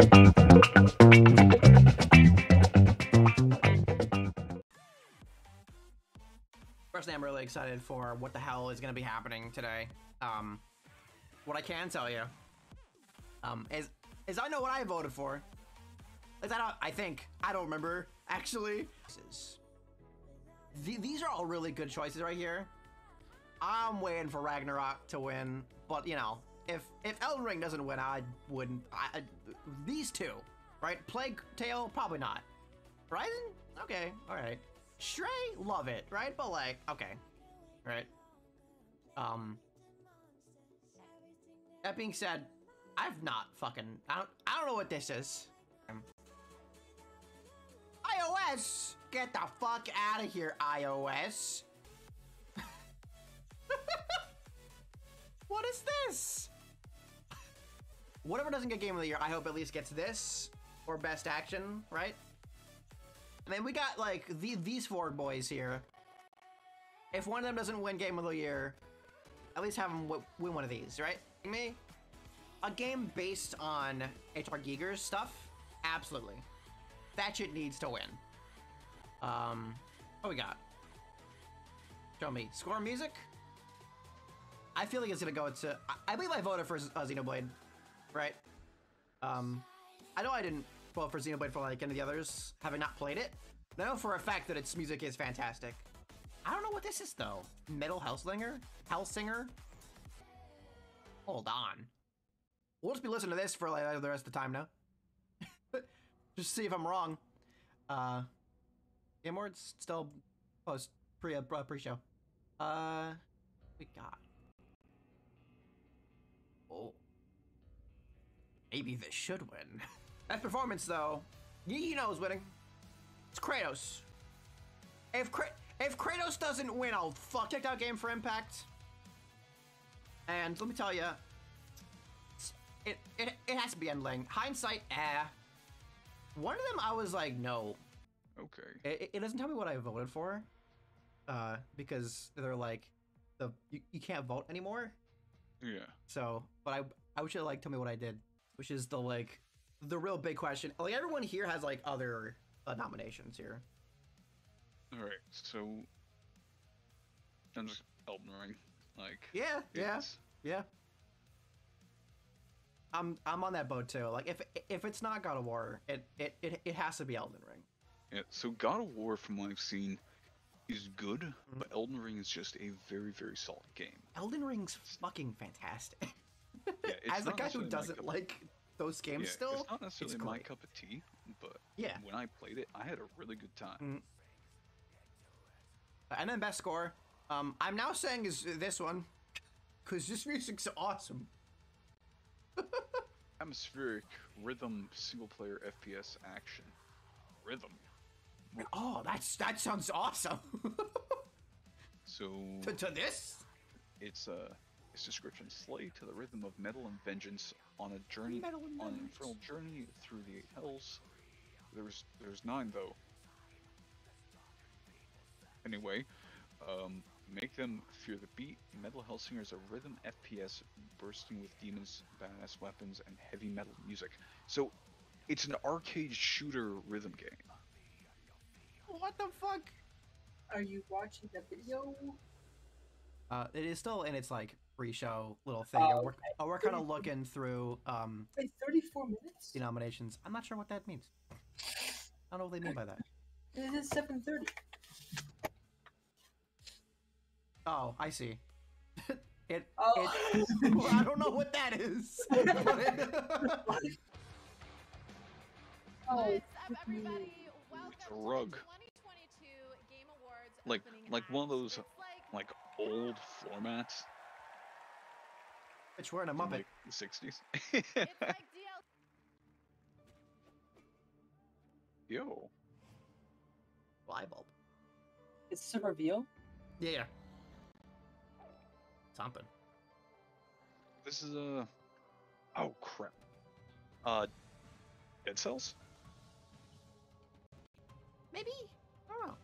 Personally, I'm really excited for what the hell is going to be happening today. Um, what I can tell you um, is is I know what I voted for. I don't, I think I don't remember actually. The, these are all really good choices right here. I'm waiting for Ragnarok to win, but you know, if if Elden Ring doesn't win, I wouldn't. I, I, these two, right? Plague Tale, probably not. Horizon, okay, all right. Stray, love it, right? But like, okay, right. Um. That being said, I've not fucking. I don't. I don't know what this is. IOS, get the fuck out of here, iOS. what is this? Whatever doesn't get Game of the Year, I hope at least gets this or Best Action, right? And then we got like the, these four boys here. If one of them doesn't win Game of the Year, at least have them win one of these, right? Me? A game based on H.R. Giger's stuff? Absolutely. That shit needs to win. Um, what we got? Show me. Score music? I feel like it's gonna go to. I, I believe I voted for uh, Xenoblade, right? Um, I know I didn't vote for Xenoblade for like any of the others, having not played it. I know for a fact that its music is fantastic. I don't know what this is though. Metal Hellslinger? Hellsinger? Hold on. We'll just be listening to this for like the rest of the time now. just see if I'm wrong. Uh, Game Awards still post pre uh, pre-show. Uh, we got. Maybe this should win. Best performance, though, you know who's winning. It's Kratos. If Kra if Kratos doesn't win, I'll fuck checked out Game for Impact. And let me tell you, it, it it has to be endling. Hindsight, eh. One of them, I was like, no. Okay. It, it doesn't tell me what I voted for, uh, because they're like, the you, you can't vote anymore. Yeah. So, but I I wish you like tell me what I did, which is the like the real big question. Like everyone here has like other uh, nominations here. All right, so I'm just Elden Ring, like yeah, yeah, yeah. I'm I'm on that boat too. Like if if it's not God of War, it it it, it has to be Elden Ring. Yeah. So God of War, from what I've seen, is good, mm-hmm. but Elden Ring is just a very very solid game. Elden Ring's fucking fantastic. Yeah, As a guy who doesn't like those games yeah, still, it's not necessarily it's my cup of tea, but yeah, when I played it, I had a really good time. Mm-hmm. And then best score, um, I'm now saying is this one, because this music's awesome. Atmospheric rhythm single player FPS action rhythm. Oh, that's that sounds awesome. so to, to this, it's uh its description slay to the rhythm of metal and vengeance on a journey on an infernal journey through the eight hells. There's there's nine though. Anyway, um, make them fear the beat. Metal Hellsinger is a rhythm FPS bursting with demons, badass weapons, and heavy metal music. So, it's an arcade shooter rhythm game. What the fuck? Are you watching the video? Uh, it is still in its like pre-show little thing. Oh, we're, oh, we're kind of looking through. Um, Wait, 34 minutes? The nominations. I'm not sure what that means. I don't know what they mean by that. It is 7:30. Oh, I see. it. Oh. It, well, I don't know what that is. oh. everybody? Welcome it's a rug. Like, like one of those, like old floor mats Bitch, we're in a Muppet. Like the 60s. it's like Yo. Light bulb. Is this a reveal? Yeah, yeah. Something. This is a. Oh crap. Uh, Dead Cells. Maybe. I don't know.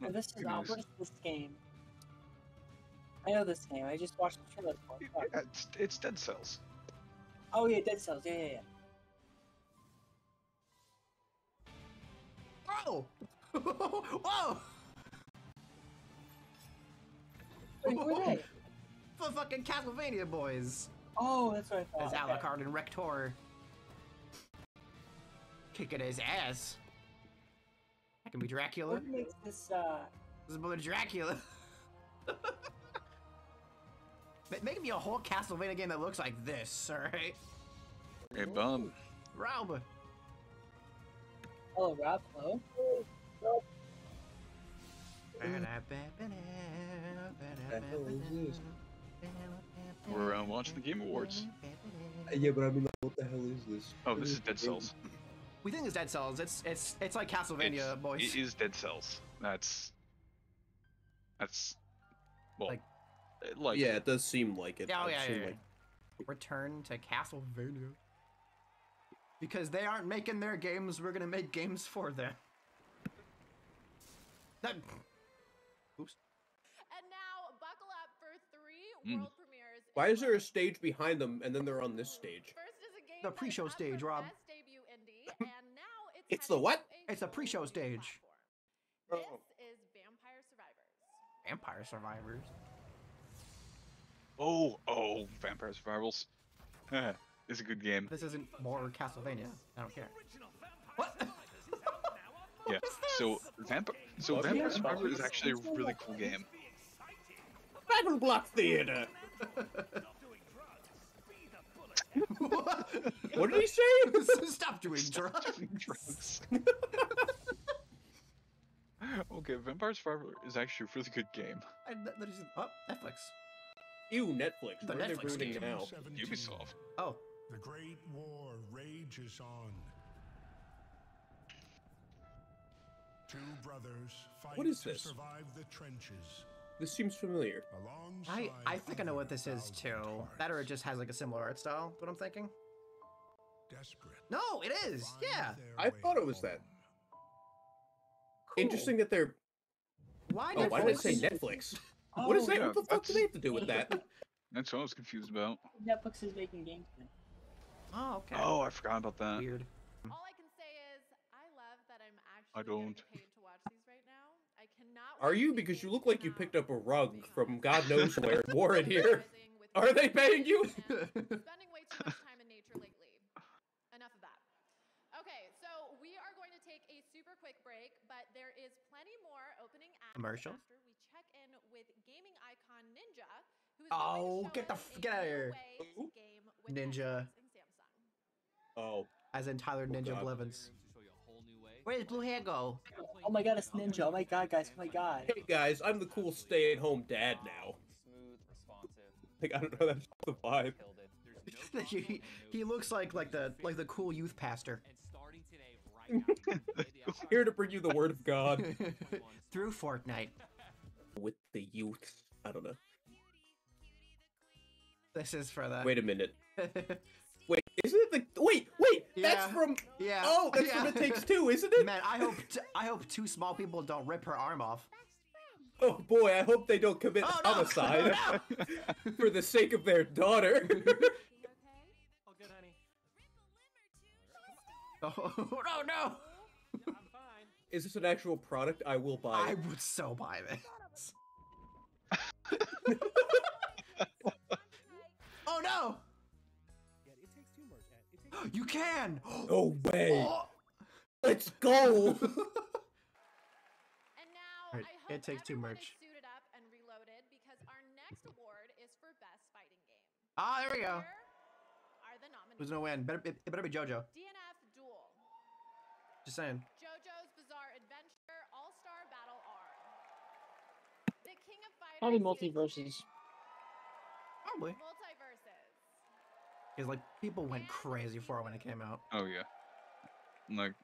No, this is not. What is this game? I know this name. I just watched the trailer. Before. Yeah, it's, it's Dead Cells. Oh yeah, Dead Cells. Yeah, yeah, yeah. Whoa! Whoa! Wait, where For fucking Castlevania boys. Oh, that's what I thought. As Alucard okay. and Richter kicking his ass. That can be Dracula. What makes this? Uh... This is Brother Dracula. Ma- Make me a whole Castlevania game that looks like this, alright? Hey, Bob. Rob. Hello Rob, hello? We're uh, watching the Game Awards. Yeah, but I mean, like, what the hell is this? Oh, this is Dead Cells. We think it's Dead Cells. It's it's it's like Castlevania, It's- boys. It is Dead Cells. That's. That's. Well. Like- uh, Like. yeah, it does seem like it. Yeah, oh, It yeah, yeah, like- Return to Castlevania. Because they aren't making their games, we're gonna make games for them. That. Oops. And now, buckle up for three Mm. world premieres. Why is there a stage behind them and then they're on this stage? First is a game The pre-show stage, Rob. Best debut indie, and now it's It's the what? to It's a pre-show stage. platform. Oh. This is Vampire Survivors. Vampire Survivors. Oh, oh, Vampire Survivals. it's a good game. This isn't more Castlevania. I don't care. What? Yeah. So Vampire. So What? Vampire Yeah. Survivor is actually a really cool game. Battle Block Theater. What did he say? Stop doing drugs. Drugs. okay, Vampire Survivor is actually a really good game. I, that, that is, oh, Netflix. Ew, Netflix. The What are they Netflix ruining game. now? Ubisoft. Oh, The Great War rages on. Two brothers fight What is to this? survive the trenches. This seems familiar. I I think I know what this is too. valiant That or it just has like a similar art style. What I'm thinking. desperate. No, it is. Yeah. I thought it was that. Cool. Interesting that they're. Why? Oh, why did I say Netflix? What is Oh, that? yeah, what the fuck do they have to do with that? That's what I was confused about. Netflix is making games now. Oh, okay. Oh, I forgot about that. Weird. All I can say is, I love that I'm actually I don't. paid to watch these right now. I cannot. Are you? Because you look like you picked up a rug from. God knows where. Warren here. Socializing with Are they paying you? and Spending way too much time in nature lately. Enough of that. Okay, so we are going to take a super quick break, but there is plenty more opening acts Commercial? after we check in with gaming icon Ninja, who is Oh, going to show get the us f- a get outta new here. way to Ooh. game Ninja. Xbox and Samsung. Oh, As in Tyler Oh, Ninja God. Blevins. Where did blue hair go? Oh my god, it's Ninja. Oh my god, guys. Oh my god. hey guys, I'm the cool stay-at-home dad now. Like I don't know, that's the vibe. Killed it. There's no he, he looks like like the like the cool youth pastor. And starting today, right now, the upcoming Here to bring you the word of God Through Fortnite. with the youth. I don't know. This is for the. Wait a minute. Wait, isn't it the? Wait, wait. That's from. yeah. Oh, that's yeah. from It Takes Two, isn't it? Man, I hope t- I hope two small people don't rip her arm off. Oh boy, I hope they don't commit Oh no! homicide oh, no! for the sake of their daughter. You? Oh, good, honey. Oh no no! I'm fine. Is this an actual product? I will buy. I would so buy this. Oh no! You can! No way. Oh! Let's go. And now Alright, I It Takes Two everyone merch. is suited up and reloaded because our next award is for best fighting game. Ah, there we go. Here are the nominees. Who's gonna win? Better, it, it better be JoJo. DNF Duel, Just saying. JoJo's Bizarre Adventure, All Star Battle R. The King of Fighters. Probably MultiVersus. Probably. MultiVersus. Because like people went crazy for it when it came out. Oh yeah. Like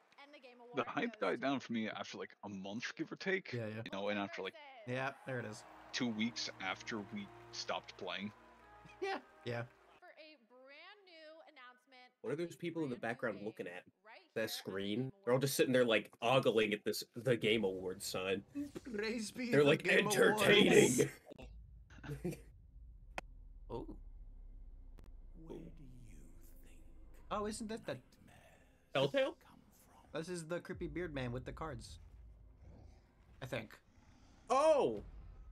the the hype died down for me after like a month, give or take. Yeah, yeah. You know, and after like Yeah, there it is. two weeks after we stopped playing. Yeah, yeah. For a brand new announcement. What are those people in the background looking at? right That the screen. They're all just sitting there like ogling at this the Game Awards sign. They're like Game entertaining. Oh. Oh, isn't that the Telltale? This is the creepy beard man with the cards. I think. Oh,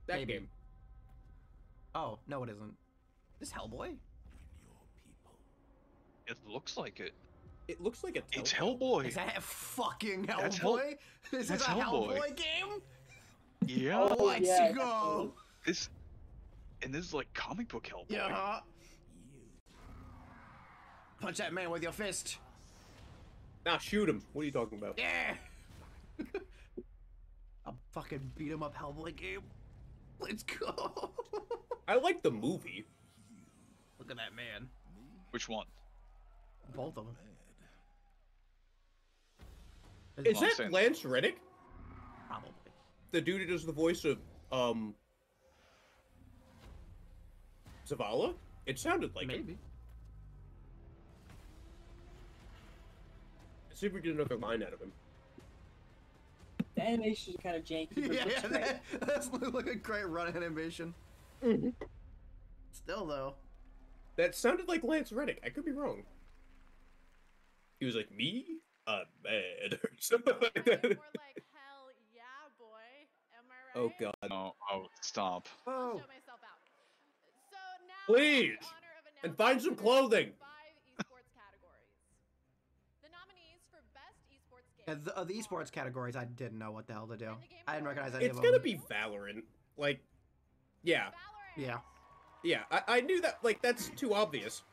that Maybe. game. Oh no, it isn't. This Hellboy? It looks like it. It looks like a. It's Hellboy. Is that fucking That's Hell- Hellboy? Is that's this a Hellboy. Hellboy game? Yeah. Oh, let's yeah, go! This and this is like comic book Hellboy. Yeah. Punch that man with your fist. Now shoot him. What are you talking about? Yeah. A fucking beat 'em up Hellboy game. Let's go. I like the movie. Look at that man. Which one? Both of them. Is Well, that saying- Lance Reddick? Probably. The dude who does the voice of um Zavala? It sounded like. Maybe. Let's see if we get another line out of him. The animations are kind of janky. but yeah, it's great. that, that's like a great run animation. Mm-hmm. Still though. That sounded like Lance Reddick. I could be wrong. He was like, me? I'm mad. or something like More that. like hell yeah, boy. Am I oh, right? Oh god. Oh, oh, stop. Oh. show myself out. So now, Please, in honor of and find some the clothing. Five esports categories. The nominees for best esports game. Yeah, the, uh, the esports categories, I didn't know what the hell to do. And the Game I didn't recognize any It's of them. It's gonna be Valorant. Like, yeah, Valorant. Yeah. yeah. I, I knew that. Like, that's too obvious.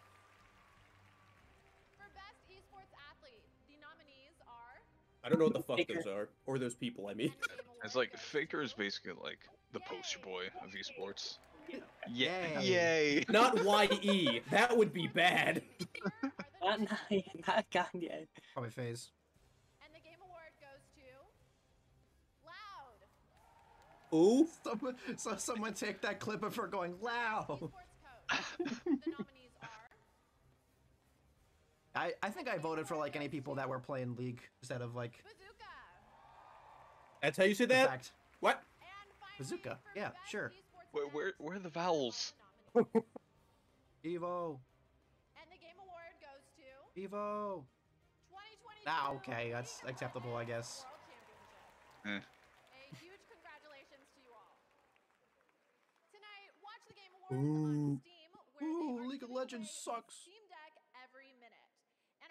For best esports athlete, the nominees are. I don't know what the fuck Faker. those are, or those people. I mean, and the Game It's like Faker is basically like the poster boy of esports. Yeah. Yay. Yay. not Ye. That would be bad. Here Not, not, not Kanye. Probably phase. And the Game Award goes to. Loud. Ooh. Someone, so someone take that clip of her going loud. The nominees are. I, I think I voted for like any people that were playing League instead of like Bazooka. That's how you say that. fact. What? And finally, Bazooka. Yeah, sure. Where- where- where are the vowels? are the nominees. Evo, and the Game Award goes to Evo. Ah, okay, that's acceptable, I guess. World Eh. A huge congratulations to you all. Tonight, watch the Game Awards on Steam, where Ooh, League of Legends sucks. Steam Deck every minute.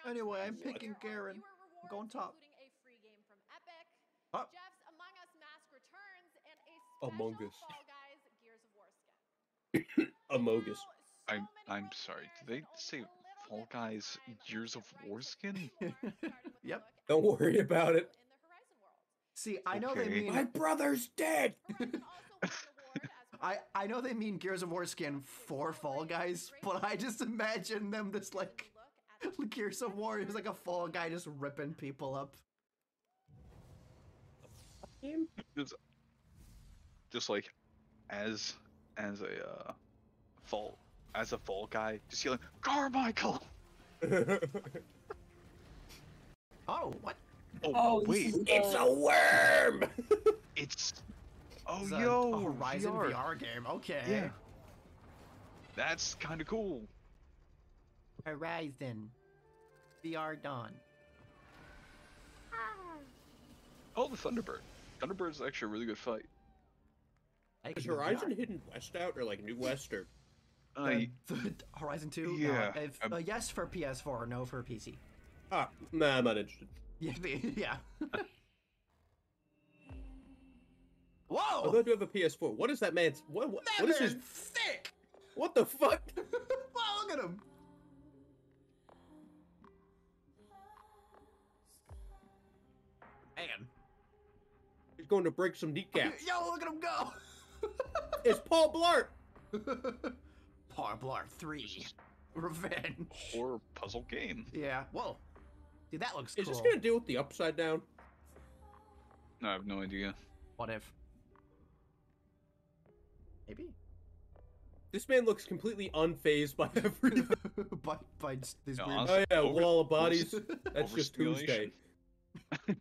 And Anyway, I'm picking there are Garen. viewer I'm going top. Including a free game from Epic, Oh. Jeff's Among Us Mask returns, and a special Among Us. Fall Guys Gears of War skin. Amogus. Now, so I'm I'm sorry. premieres Did they say Fall Guys time. Gears of War skin? it, starting with a Yep. Don't worry about it. in the Horizon world. See, I know they mean My brother's dead. I I know they mean Gears of War skin for Fall Guys, but I just imagine them this like look Gears of War is like a Fall Guy just ripping people up. Just, just like as as a uh, fall as a fall guy, just yelling Carmichael. Oh, what? Oh, Oh, wait, is the- it's a worm. it's oh It's yo a Horizon VR. VR. game. Okay. Yeah, that's kind of cool. Horizon VR Dawn. Oh, the Thunderbird. Thunderbird's actually a really good fight. I Is Horizon VR. Hidden West out or like New West or? I The Horizon 2? Yeah, No, if, um, uh, yes for PS4, no for PC. Ah, nah, I'm not interested. Yeah. yeah. I Whoa! thought you have a PS4. What is that man's? What? What, That what is his? man's thick! What the fuck? wow, look at him! Man. He's going to break some kneecaps. Yo, look at him go! It's Paul Blart. Paul Blart 3. Revenge. horror puzzle game. Yeah. Whoa. Dude, that looks good. Is cool. this gonna deal with the upside down? I have no idea. What if? Maybe. This man looks completely unfazed by everything. by, by just these No, weird... oh yeah, Over- wall of bodies. That's just. Tuesday.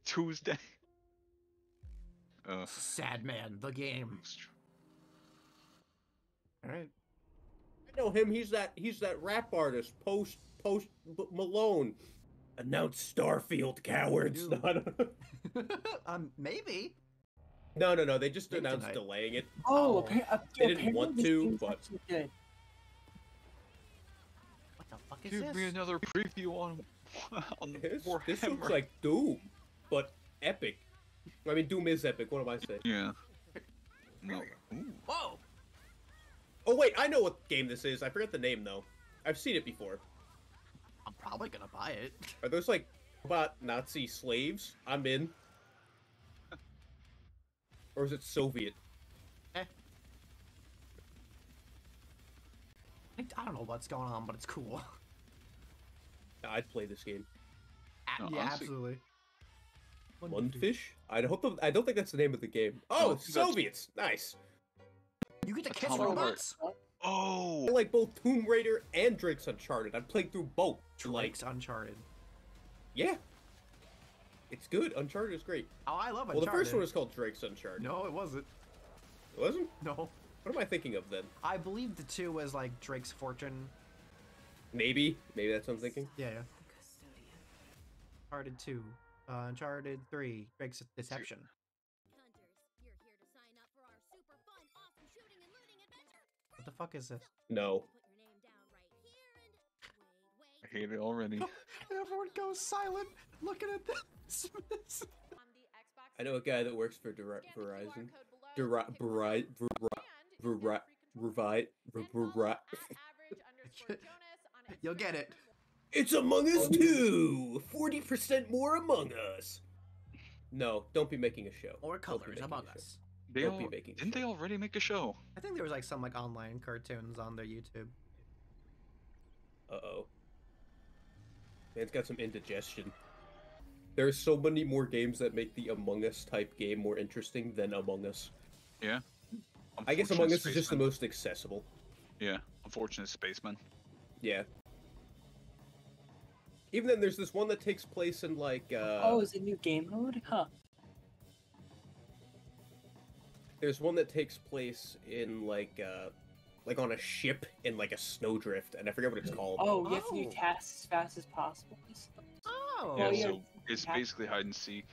Tuesday. Uh, Sad man, the game. Alright. I know him. He's that. He's that rap artist. Post Post Malone. Announce Starfield, cowards. Dude. No, I don't- um, maybe. No, no, no. They just Maybe announced tonight. delaying it. Oh, um, appa- ap- They didn't want to, but- actually good. What the fuck is Give this? me another preview on on This, Warhammer. this looks like Doom, but epic. I mean, Doom is epic. What am I saying? yeah. No. Whoa! Oh wait, I know what game this is. I forgot the name though. I've seen it before. I'm probably gonna buy it. Are those like about Nazi slaves? I'm in. Or is it Soviet? Eh. I, I don't know what's going on, but it's cool. I'd play this game. A- No, yeah, honestly- absolutely. Mundfish? I hope the, I don't think that's the name of the game. No, Oh, I think Soviets. Nice. You get to kiss robots? Oh. I like both Tomb Raider and Drake's Uncharted. I've played through both. Like, Drake's Uncharted. yeah. It's good. Uncharted is great. Oh, I love Uncharted. Well, the first one was called Drake's Uncharted. No, it wasn't. It wasn't? No. What am I thinking of then? I believe the two was like Drake's Fortune. Maybe. Maybe that's what I'm thinking. Yeah, yeah. Uncharted 2. Uh, Uncharted 3. Drake's Deception. Hunters, you're here to sign up for our super fun, awesome shooting and looting adventure. What the fuck is this? No. Put your name down right here and wait, I hate it already. Everyone goes silent looking at this. On the Xbox I know a guy that works for Dura- Scan the QR Verizon. code below Dura- to Verizon. Verizon. you'll Verizon. get free controller. Revi- Then follow Verizon. at average underscore Jonas on You'll get it. It's Among Us 2! 40% more Among Us! No, don't be making a show. Or Don't colors among us. They Don't be making didn't they already make a show? I think there was like some like online cartoons on their YouTube. Uh-oh. Man's got some indigestion. There's so many more games that make the Among Us type game more interesting than Among Us. Yeah. I guess Unfortunate Among Us is just the most accessible. Yeah. Unfortunate spaceman. Yeah. Even then, there's this one that takes place in like. Uh, oh, is it new game mode? Huh. There's one that takes place in like. Uh, like on a ship in like a snowdrift, and I forget what it's called. Oh, you have to do Oh. tasks as fast as possible. Oh, oh, Yeah, Oh, yeah. so it's Yeah. basically hide and seek.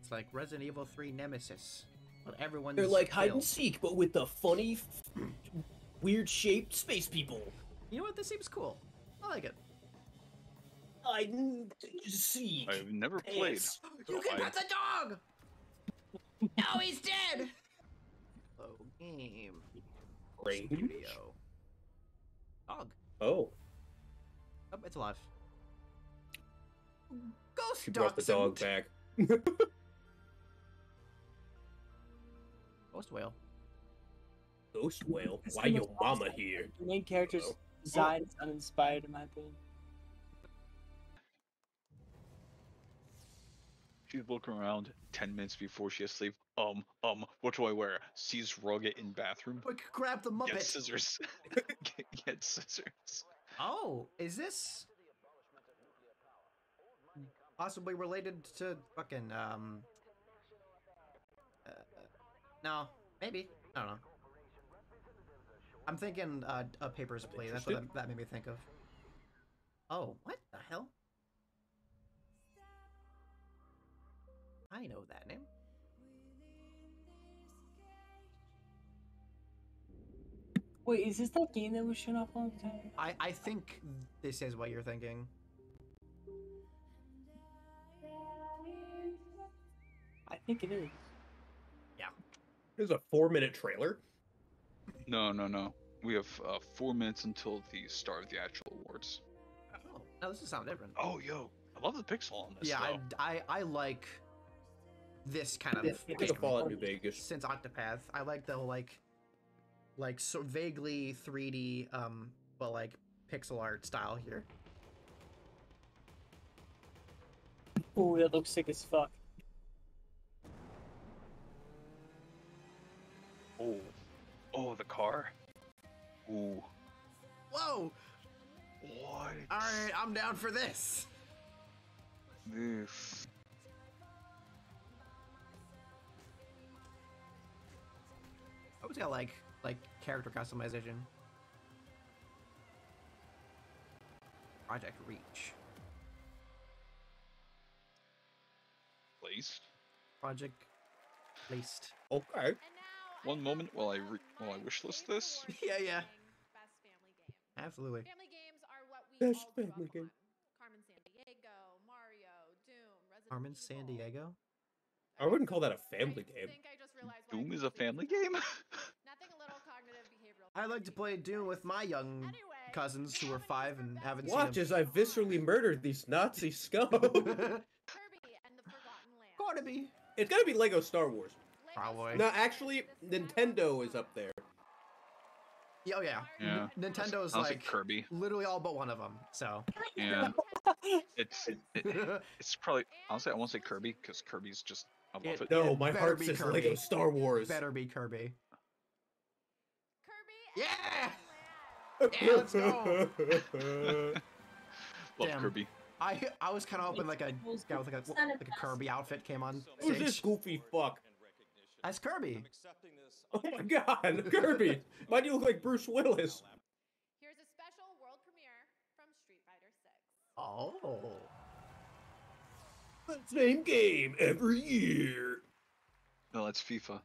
it's like Resident Evil 3 Nemesis. But everyone's They're like hide and seek, but with the funny, weird shaped space people. You know what? This seems cool. I like it. Hide and seek. I've never played. So You can I- pet the dog! now he's dead! Oh, game. Range? Studio. Dog. Oh, Oh, it's alive. Ghost she brought the dog back. Ghost whale. Ghost whale. This Why your mama awesome. here? The main character's Uh-oh. design is uninspired, in my opinion. She's looking around ten minutes before she has to leave. Um, um, what do I wear? Sees Rugged in bathroom. Quick, grab the Muppet. Get scissors. get, get scissors. Oh, is this possibly related to fucking um? Uh, no, maybe. I don't know. I'm thinking uh, a Papers, Please. That's what that, that made me think of. Oh, what the hell? I know that name. Wait, is this that game that was shown off all the time? I I think this is what you're thinking. I think it is. Yeah. There's a four minute trailer. No, no, no. We have uh, four minutes until the start of the actual awards. Oh, no, this is sound different. Oh, yo, I love the pixel on this. yeah, I. I I like this kind of Yeah, I think of. Fallout New Vegas. since Octopath. I like the like like so vaguely 3D um but like pixel art style here. Oh, that looks sick as fuck. Oh, oh, the car. Ooh, Whoa! what? Alright, I'm down for this. This. I always got like like character customization. Project Reach. Placed. Project placed. Okay. One moment while I while I wishlist this. yeah, yeah. Best family game. Absolutely. Family games are what we Best all family game. On. Carmen Sandiego, Mario, Doom, Resident Carmen Evil. San Diego? I wouldn't call that a family game. Doom is a family game? I like to play Doom with my young Anyway, cousins who are five and Best haven't Watch seen as I viscerally murdered these Nazi scum. them. Kirby and the Gotta be. it's gotta be Lego Star Wars. Probably. No, actually, Nintendo is up there. Yeah, oh yeah. Yeah. N- Nintendo's Honestly, like Kirby. literally all but one of them. So. Yeah. It's it, it's probably honestly I won't say Kirby because Kirby's just above It- it. No, It my heart be says Kirby. Lego Star Wars. Better be Kirby. Kirby. Yeah! Yeah, let's go. Love Damn. Kirby. I I was kind of hoping like a guy with like a like a Kirby outfit came on Who's this goofy fuck? That's Kirby. Oh my god, Kirby! Why do you look like Bruce Willis? Here's a special world premiere from Street Fighter 6. Oh. Same game every year. No, that's FIFA.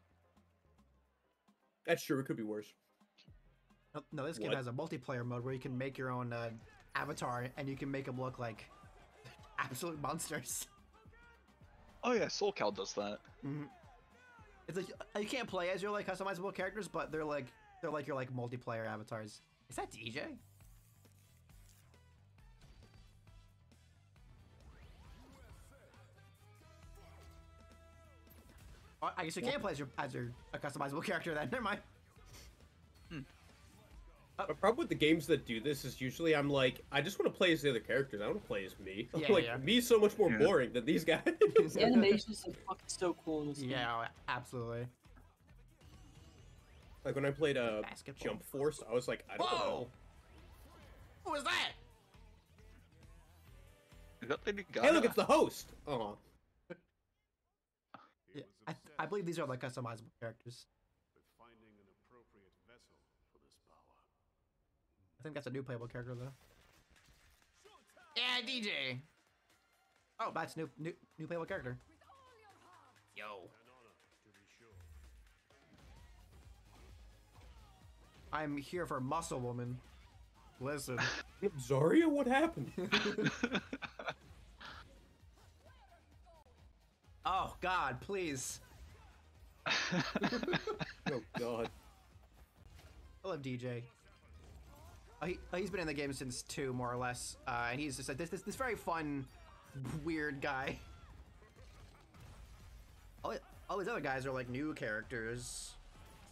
That's true. It could be worse. No, no, this game What? has a multiplayer mode where you can make your own uh, avatar and you can make them look like absolute monsters. Oh yeah, Soul Cal does that. Mhm. It's like uh, you can't play as your like customizable characters, but they're like they're like your like multiplayer avatars. Is that DJ? Oh, I guess you can't play as your as your a customizable character then. Never mind. The problem with the games that do this is usually I'm like, I just want to play as the other characters. I don't want to play as me. Yeah, like yeah. me's so much more Yeah. boring than these guys. The animations are fucking so cool in this game. Yeah, absolutely. like when I played uh, Basketball. Jump Force, I was like, I don't Whoa! know. Who was that? Is that Lady Gaga? Hey, look, it's the host. Oh, Yeah, I, I believe these are like customizable characters. With finding an appropriate vessel for this power. I think that's a new playable character though. Yeah, DJ. Oh, that's new new new playable character. Yo. An honor, to be sure. I'm here for Muscle Woman. Listen. Zarya, what happened? oh God, please. oh god. I love DJ. Uh, he, uh, he's been in the game since two, more or less, uh, and he's just like this, this this very fun, weird guy. All, all these other guys are like new characters,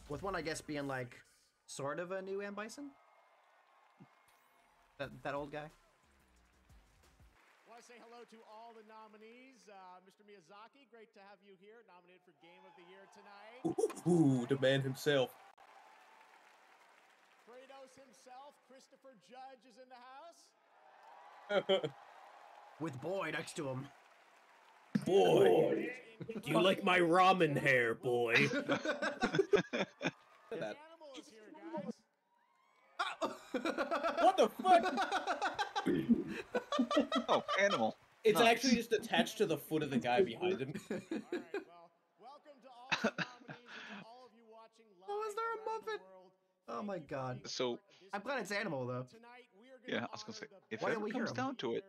with one I guess being like sort of a new M Bison. That that old guy. Want to say hello to all the nominees. Uh, Mr. Miyazaki, great to have you here, nominated for Game of the Year tonight. Ooh, the man himself. Kratos himself, Christopher Judge, is in the house. With boy next to him. boy, do you like my ramen hair, boy? The that. animal is here, guys. what the fuck? oh, animal. It's Nice. actually just attached to the foot of the guy behind him. All right, well, welcome to all the nominees and to all of you watching live Oh, is there a around the Muppet? World. Oh my God. So- part of this I'm glad it's animal though. Tonight, we are gonna Yeah, I was gonna say, if Why it ever comes him? down to it,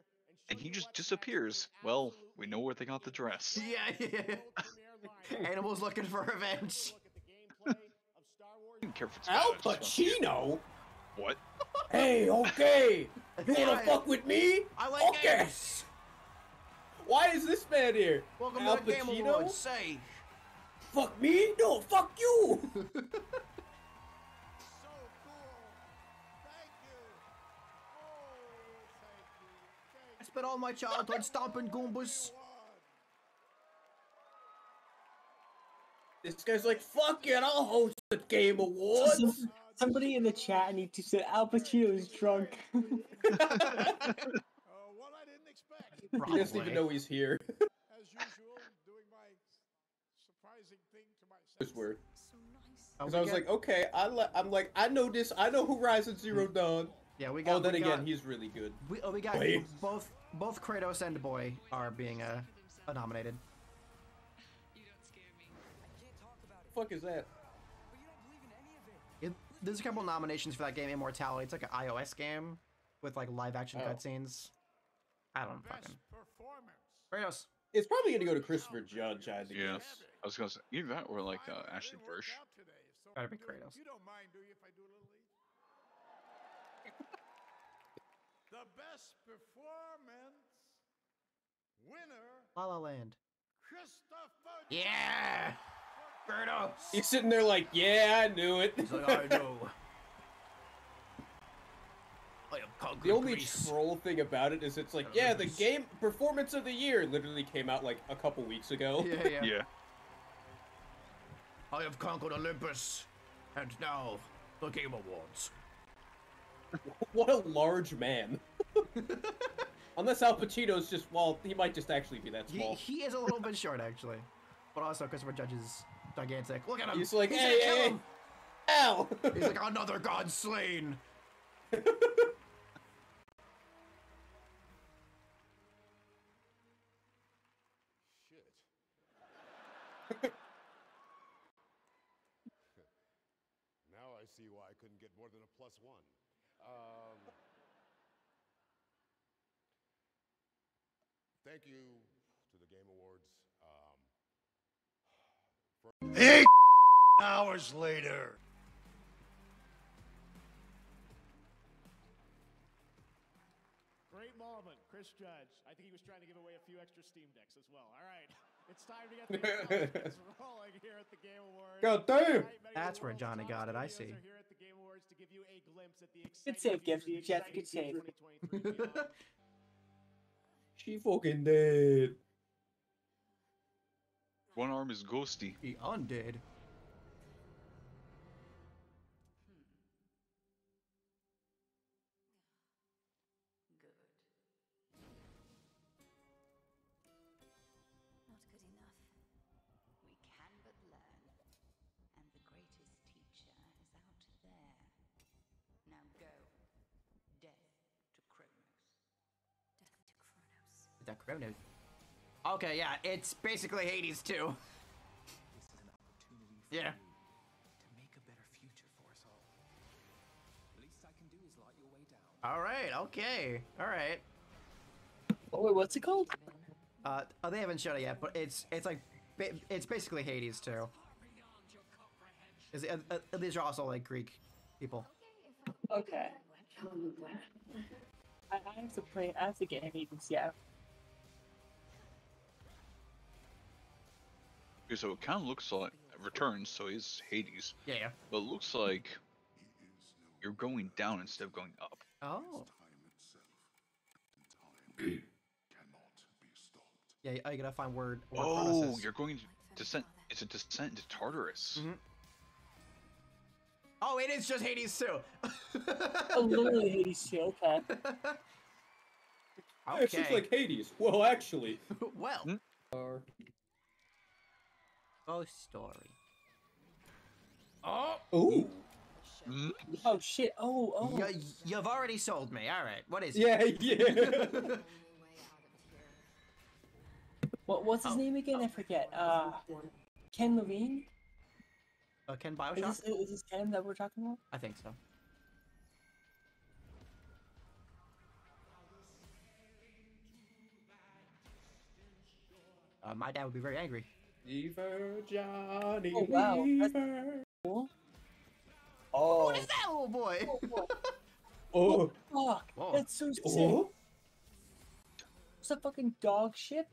and he just disappears, well, we know where they got the dress. Yeah, yeah. Animals looking for revenge. I don't care if it's Al bad, it's fun. Pacino? What? Hey, okay. You wanna fuck with me? I like okay. games. Why is this man here? Welcome Al to the Game Awards. Say. Fuck me? No, fuck you. So cool. Thank you. Spent all my childhood stomping Goombas. This guy's like, fuck it, I'll host the Game Awards. Some- somebody in the chat needs to say Al Pacino's drunk. Uh, what I didn't expect. he doesn't even know he's here. As usual, doing my surprising thing to myself. It's weird. Oh, Because we I was got- like, okay, I le- I'm like, I know this. I know Horizon Zero Dawn. yeah, we got. Oh, then we again, got, he's really good. we, oh, we got Boy. both both Kratos and Boy are being a nominated. Fuck is that? It, there's a couple nominations for that game, Immortality. It's like an iOS game with like live action oh. cutscenes. I don't fucking. Kratos. It's probably going to go to Christopher Judge, I think. Yes. I was going to say, either that or like uh, Burch. Gotta be Kratos. You don't mind, do you, if I do a little the best performance winner, La La Land. Christopher. Yeah! Kratos! He's sitting there like, yeah, I knew it. He's like, I know. I have conquered The only Greece. troll thing about it is it's like, yeah, the game performance of the year literally came out like a couple weeks ago. Yeah, yeah. Yeah. I have conquered Olympus. And now, the Game Awards. what a large man. Unless Al Pacino's just, well, he might just actually be that He, small. he is a little bit short, actually. But also, Christopher Judge is gigantic. Look at him! He's like, He's hey, gonna kill hey, him! Al! He's like, another god slain! Shit. now I see why I couldn't get more than a plus one. Um, thank you to the Game Awards. Um, Eight hours later. Great moment, Chris Judge. I think he was trying to give away a few extra Steam Decks as well. All right, it's time to get the announcements rolling here at the Game Awards. God damn! Tonight, That's where Johnny top got it, I see. here at the Game Awards to give you a glimpse at the Good exciting save, future Jeff. of the Jeff, exciting good save. 2023 beyond. She fucking dead. One arm is ghosty. The undead. Okay, yeah, it's basically Hades too. This is an opportunity for Yeah. you to make a better future for us all. Least I can do is light your way down. Alright, okay. Alright. Oh, wait, what's it called? Uh, oh, they haven't showed it yet, but it's it's like it's basically Hades too. Is it, uh, uh, these are also like Greek people. Okay. I, I have to play. I have to get Hades. Yeah. Okay, so it kind of looks like returns, so he's Hades, Yeah. yeah. but it looks like you're going down instead of going up. Oh. Yeah, you gotta find word. where Kronos Oh, is. you're going to descent. It's a descent into Tartarus. Mhm. Oh, it is just Hades too. Oh, literally Hades too. Okay. Yeah, It's just like Hades. Well, actually. well. Hmm? Uh, Ghost story. Oh. ooh. Mm, Oh shit. Oh oh. You, you've already sold me. All right. What is Yeah, it? yeah. What what's his Oh, name again? I forget. Uh, Ken Levine. Uh, Ken Is Bioshock? this, is this Ken that we're talking about? I think so. Uh, my dad would be very angry. Lever, Johnny, Oh, wow, that's- Lever. Cool. Oh. What is that little boy? Oh, oh. Fuck. Whoa. That's so oh. sick. oh. It's a fucking dog shit.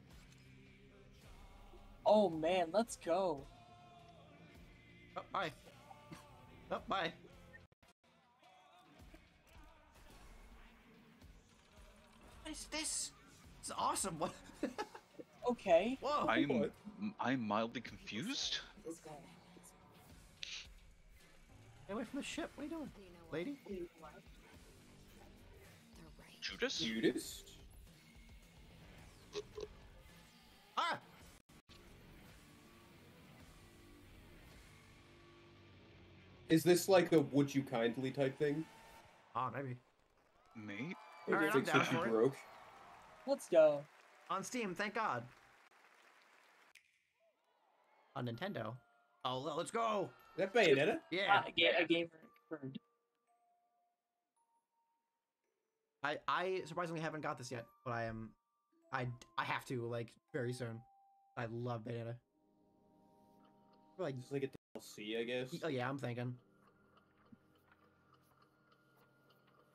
Oh man, let's go. oh, bye. Oh, bye. What is this? It's awesome. What? Okay. Whoa. I'm What? m- I'm mildly confused. Stay away from the ship. What are you doing, lady? Judas? Judas? Ah! Is this like a would you kindly type thing? Ah, maybe. Mate? Or Alright, I'm fix down you for it. broke? Let's go. On Steam, thank God. On Nintendo. Oh, let's go. Is that Bayonetta? Yeah. Uh, a, ga- a gamer confirmed. I I surprisingly haven't got this yet, but I am I I have to like very soon. I love Bayonetta. Like It's like a DLC, I guess. oh yeah, I'm thinking.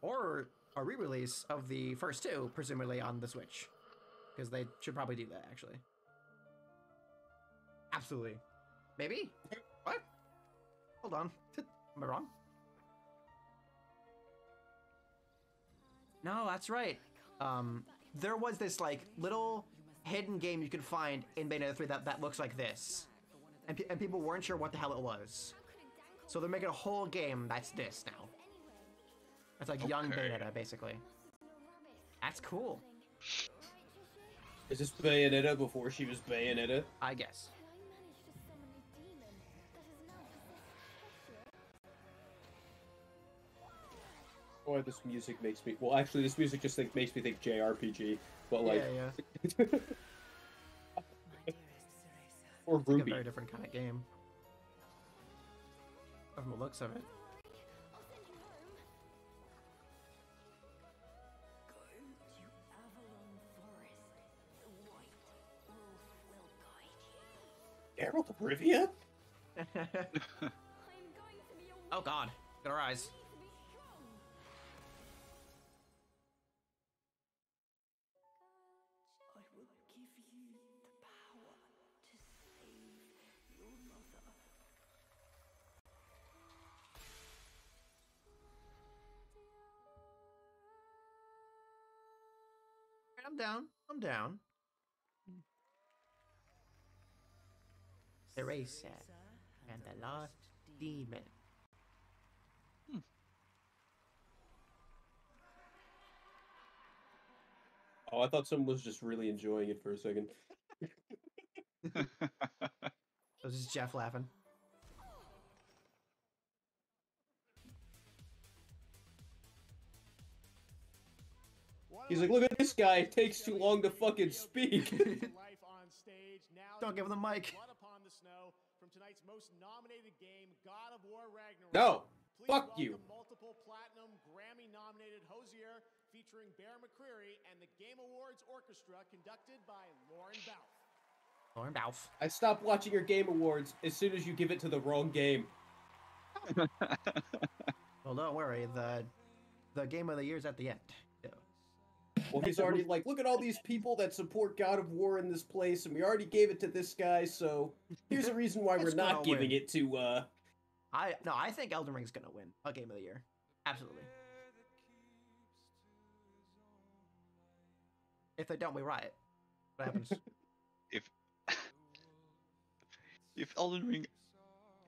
Or a re-release of the first two, presumably on the Switch, because they should probably do that actually. Absolutely, maybe. What? Hold on. Am I wrong? No, that's right. Um, there was this like little hidden game you could find in Bayonetta 3 that, that looks like this. And, and people weren't sure what the hell it was. So they're making a whole game that's this now. It's like young Bayonetta, basically. That's cool, Is this Bayonetta before she was Bayonetta? I guess. Boy, this music makes me. Well, actually, this music just think, makes me think JRPG, but like. yeah, yeah. or It's like a very different kind of game. From the looks of it. Geralt of Rivia? oh god, got our I'm down. I'm down. Cereza and the Lost Demon. Hmm. Oh, I thought someone was just really enjoying it for a second. It was just Jeff laughing. He's like, look at this guy. It takes too long to fucking speak. life on stage. Now Don't give him the mic. Blood Upon the Snow from tonight's most nominated game, God of War Ragnarok. No, Please fuck you. Multiple platinum Grammy nominated Hozier featuring Bear McCreary and the Game Awards Orchestra conducted by Lorne Balfe. Lorne Balfe. I stopped watching your Game Awards as soon as you give it to the wrong game. Well, don't worry. The the game of the year's at the end. So. Well, he's already like, look at all these people that support God of War in this place, and we already gave it to this guy, so here's a reason why we're not giving win. it to, uh... I no, I think Elden Ring's gonna win a game of the year. Absolutely. If they don't, we riot. What happens? if if Elden Ring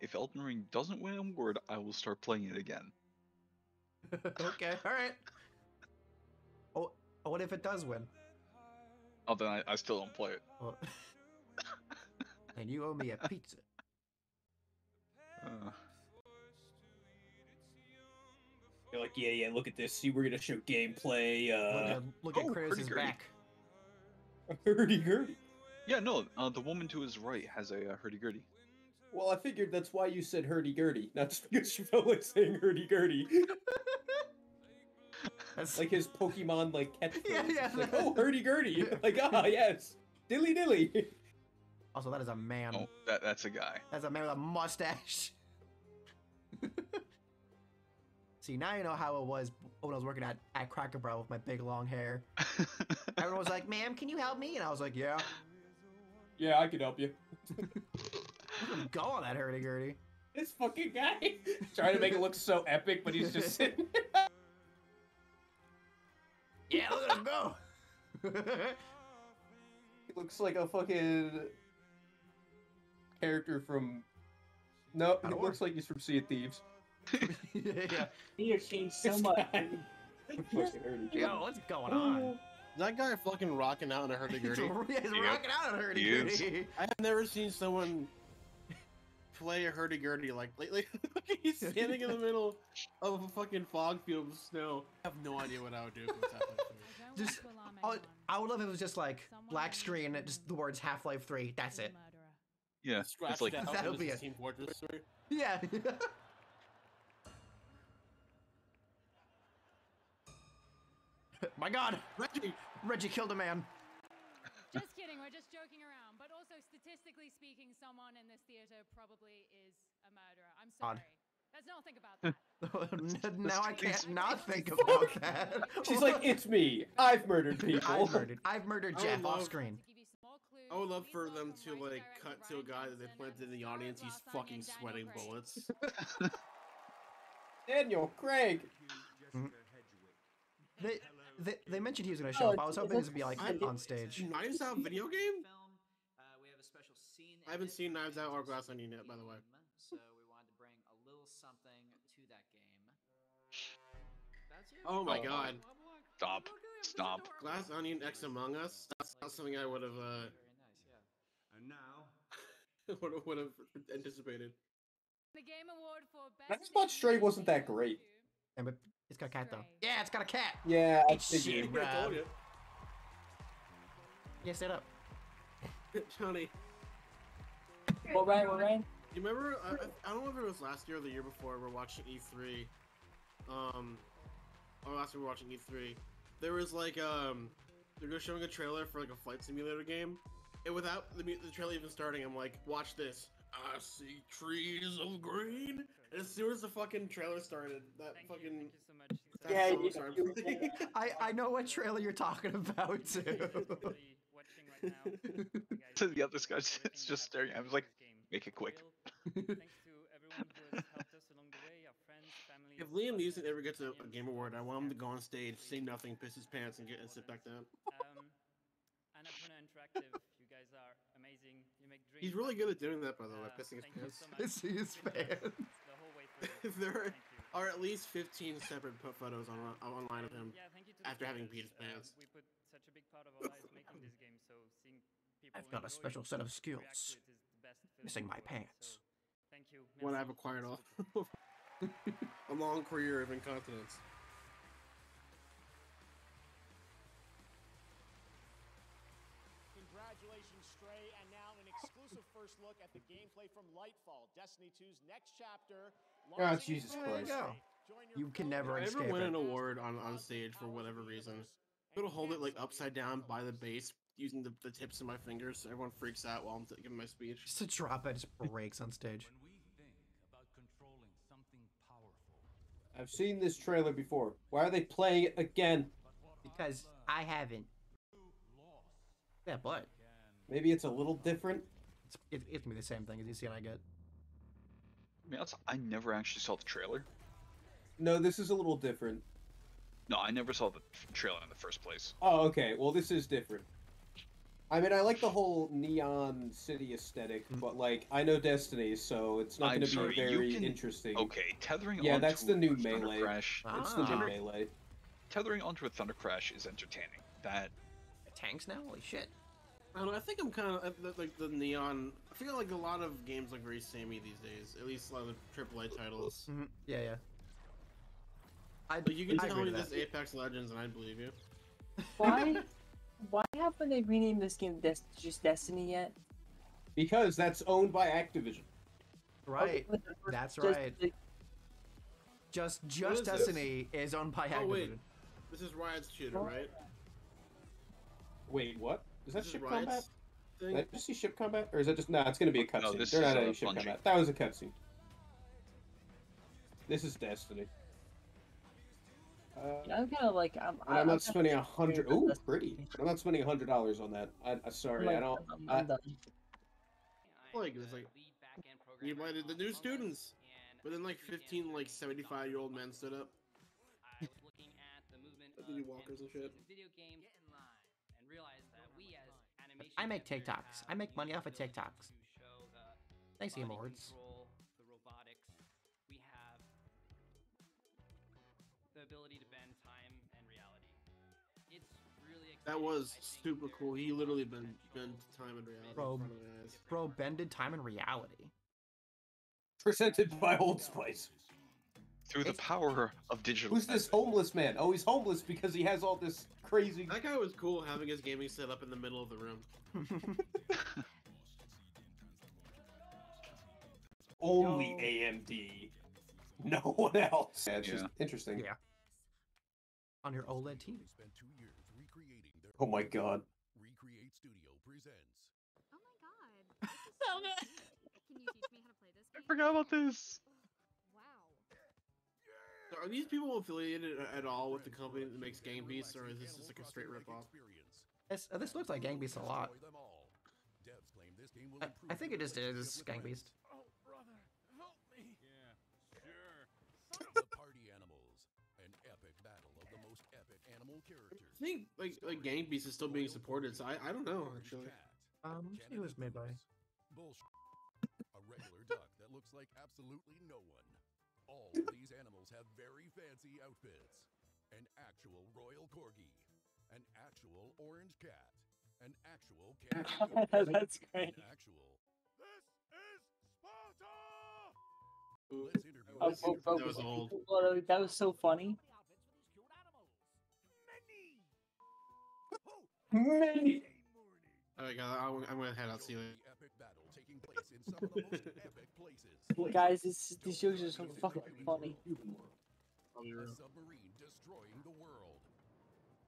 if Elden Ring doesn't win an award, I will start playing it again. okay, all right. Oh, oh, what if it does win? Oh, then I, I still don't play it. Well, and you owe me a pizza. Uh, You're like, yeah, yeah, look at this. See, we're gonna show gameplay, Look uh... at, look at oh, Kratos' hurdy-gurdy. back. Hurdy-gurdy. yeah, no, uh, the woman to his right has a uh, hurdy-gurdy. Well, I figured that's why you said hurdy-gurdy, not just because you felt like saying hurdy-gurdy. That's like his Pokemon, like, catchphrase. Yeah, yeah. Like, oh, hurdy-gurdy. Like, ah, yes. Dilly-dilly. also that is a man. Oh, that that's a guy. That's a man with a mustache. See, now you know how it was when I was working at, at Cracker Barrel with my big long hair. Everyone was like, ma'am, can you help me? And I was like, yeah. yeah, I can help you. Go on that hurdy-gurdy. This fucking guy. Trying to make it look so epic, but he's just sitting Yeah, look at him go. He looks like a fucking character from. No, God he of War. looks like he's from Sea of Thieves. yeah. He has changed so This much. guy. Fucking hurdy. Yo, what's going on? That guy fucking rocking out in a hurdy-gurdy. he's Yep. rocking out on He is. hurdy-gurdy. I have never seen someone play a hurdy-gurdy like lately. He's standing in the middle of a fucking fog field of snow. I have no idea what I would do if it was halfway. Just, oh, I would love if it was just like black screen, just the words Half Life 3. That's it. Yeah, Scratch it's like that out. That'll be is it. Team Fortress story. Yeah. My God, Reggie, Reggie killed a man. Just kidding, we're just joking around. But also, statistically speaking, someone in this theater probably is a murderer. I'm Odd. sorry. Let's not think about that. now I can't not think about that. She's like, it's me. I've murdered people. I've murdered. I've murdered oh, Jeff off screen. To give you some more clues, I would love for them to like cut to a guy that they planted in the audience. He's fucking sweating bullets. Daniel Craig. Mm-hmm. They, they they mentioned he was gonna show Oh, up. I was is hoping that this would be like I- on stage. Knives Out video game? Film, uh, we have a special scene I haven't seen Knives Out or Glass Onion yet, by the way. So we wanted to bring a little something to that game. That's you. Oh my Oh. god. Stop. Stop. Glass Onion X Among Us? That's not something I would have uh Very nice, yeah. And now, would have, anticipated. The game award for best. I just thought Stray wasn't that great. And but it's got a cat though. Yeah, it's got a cat. Yeah, I Eat shit, figured. I told you. Yeah, set up. Johnny, What Ryan? What Ryan? you remember? I, I- I don't know if it was last year or the year before. We're watching E3. Um, or last year we were watching E3. There was like um, they're just showing a trailer for like a flight simulator game, and without the, the trailer even starting, I'm like, watch this. I see trees of green. And as soon as the fucking trailer started, that fucking so much. that Yeah, song you- started you- playing. I I know what trailer you're talking about too. watching. To the other guy it's just staring at him, like, make it quick. Thanks to everyone who has helped us along the way, our friends, family. If Liam Neeson ever gets a, a Game Award, I want him to go on stage, say nothing, piss his pants, and get and sit back down. Um, Annapurna Interactive, you guys are amazing. You make dreams. He's really good at doing that, by the way, Uh, pissing his pants. so. Pissing his pants. The whole way through. there are, are at least 15 separate photos on online of him. Yeah, thank you to after having creators. peed his pants. Uh, we put such a big part of our lives making this game, so seeing people I've got a special set of skills. it is the best feeling Missing my pants. Thank you. What. I've acquired Merci off a long career of incontinence. Congratulations, Stray, and now an exclusive first look at the gameplay from Lightfall, Destiny 2's next chapter. Oh, Jesus in There you Christ. go. You can never If I ever escape win it. an award on, on stage for whatever reason, it'll hold it like upside down by the base using the, the tips of my fingers so everyone freaks out while I'm t- giving my speech. Just a drop it, just breaks on stage. When we think about controlling something powerful, I've seen this trailer before. Why are they playing it again? Because I haven't. Yeah, but Maybe it's a little different. it's, it, it's gonna be the same thing as you see and I get. I mean, that's, I never actually saw the trailer. No, this is a little different. No, I never saw the trailer in the first place. Oh, okay. Well, this is different. I mean, I like the whole neon city aesthetic, but like, I know Destiny, so it's not I'm going to sorry, be you very can- interesting. Okay, tethering Yeah, onto that's the new a Thunder Melee. Crash. It's the new Ah. melee. Tethering onto a Thunder Crash is entertaining. That Tanks now? Holy shit. I don't know, I think I'm kind of like the neon. I feel like a lot of games look very samey these days. At least a lot of the AAA titles. hmm Yeah, yeah. I, Like you can I tell me this that. is Apex Legends, and I believe you. Why? why haven't they renamed this game Des- just Destiny yet? Because that's owned by Activision. Right. But the first- That's just right. the- Just just is this? Destiny is owned by Oh, wait. Activision. This is Riot's shooter, right? Wait, what? Is that This ship Riot's combat? thing? Did I just see ship combat, or is that just no? It's going to be a cutscene. this They're not any ship combat. That was a cutscene. This is Destiny. Uh, I'm kind of like I'm. I'm I'm not spending a scared hundred. of Ooh, Destiny. pretty. I'm not spending a hundred dollars on that. I, I sorry, I'm I don't. I'm, I, I'm done. Like it's like you invited the new students, but then like 15 like 75 year old men stood up. I was looking at the movement The of new walkers and shit. video games and realized that we as animation I make TikToks. I make money off of TikToks. to show the Thanks, Game body Awards. control, That was super cool. He literally of been been time and reality Bro, in front of. Bro, bended time and reality. presented by Old Spice. through the It's- power of digital. Who's this homeless man? Oh, he's homeless because he has all this crazy. That guy was cool having his gaming set up in the middle of the room. only AMD. No one else. Yeah, it's just interesting. Yeah. On your OLED TV. Oh my god. Recreate Studio presents. Oh my god. So. Can you teach me how to play this I forgot about this. Wow. So Are these people affiliated at all with the company that makes Gang Beasts, or is this just like a straight ripoff? This, uh, this looks like Gang Beasts a lot. Enjoy them all. Devs claim this game will I, improve I think it just is quality Gang Beast. Oh, brother, help me. Yeah, sure. think like like Gang Beasts is still being supported, so I, I don't know actually. Um, let's see who it was made by. Bullshit. A regular duck that looks like absolutely no one. All these animals have very fancy outfits. An actual royal corgi, an actual orange cat, an actual cat. That's great. An actual. This is Sparta! Let's interview. Oh, oh, oh, That was old. that was so funny. Many. Alright, guys, I'm, I'm gonna head out. See you later. The epic battle taking place in some of the most epic places. Well, guys, this, these jokes are so fucking funny. A submarine destroying the world.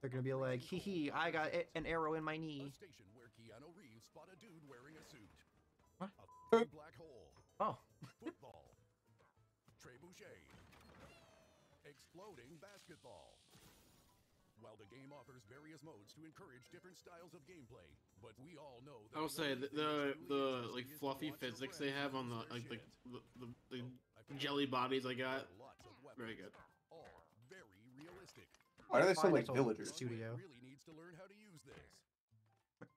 They're gonna be like, hee hee, I got a- an arrow in my A knee. station where Keanu Reeves spot a dude wearing a suit. What? A f***ing black hole. Oh. Football. Trebuchet. Exploding basketball. While the game offers various modes to encourage different styles of gameplay, but we all know that I will say the the the, the like fluffy physics they have on the like the the, the, the jelly bodies I got. lots of Very good. all very realistic. Why do they sound like it's all villagers? Studio. Really needs to learn how to use this.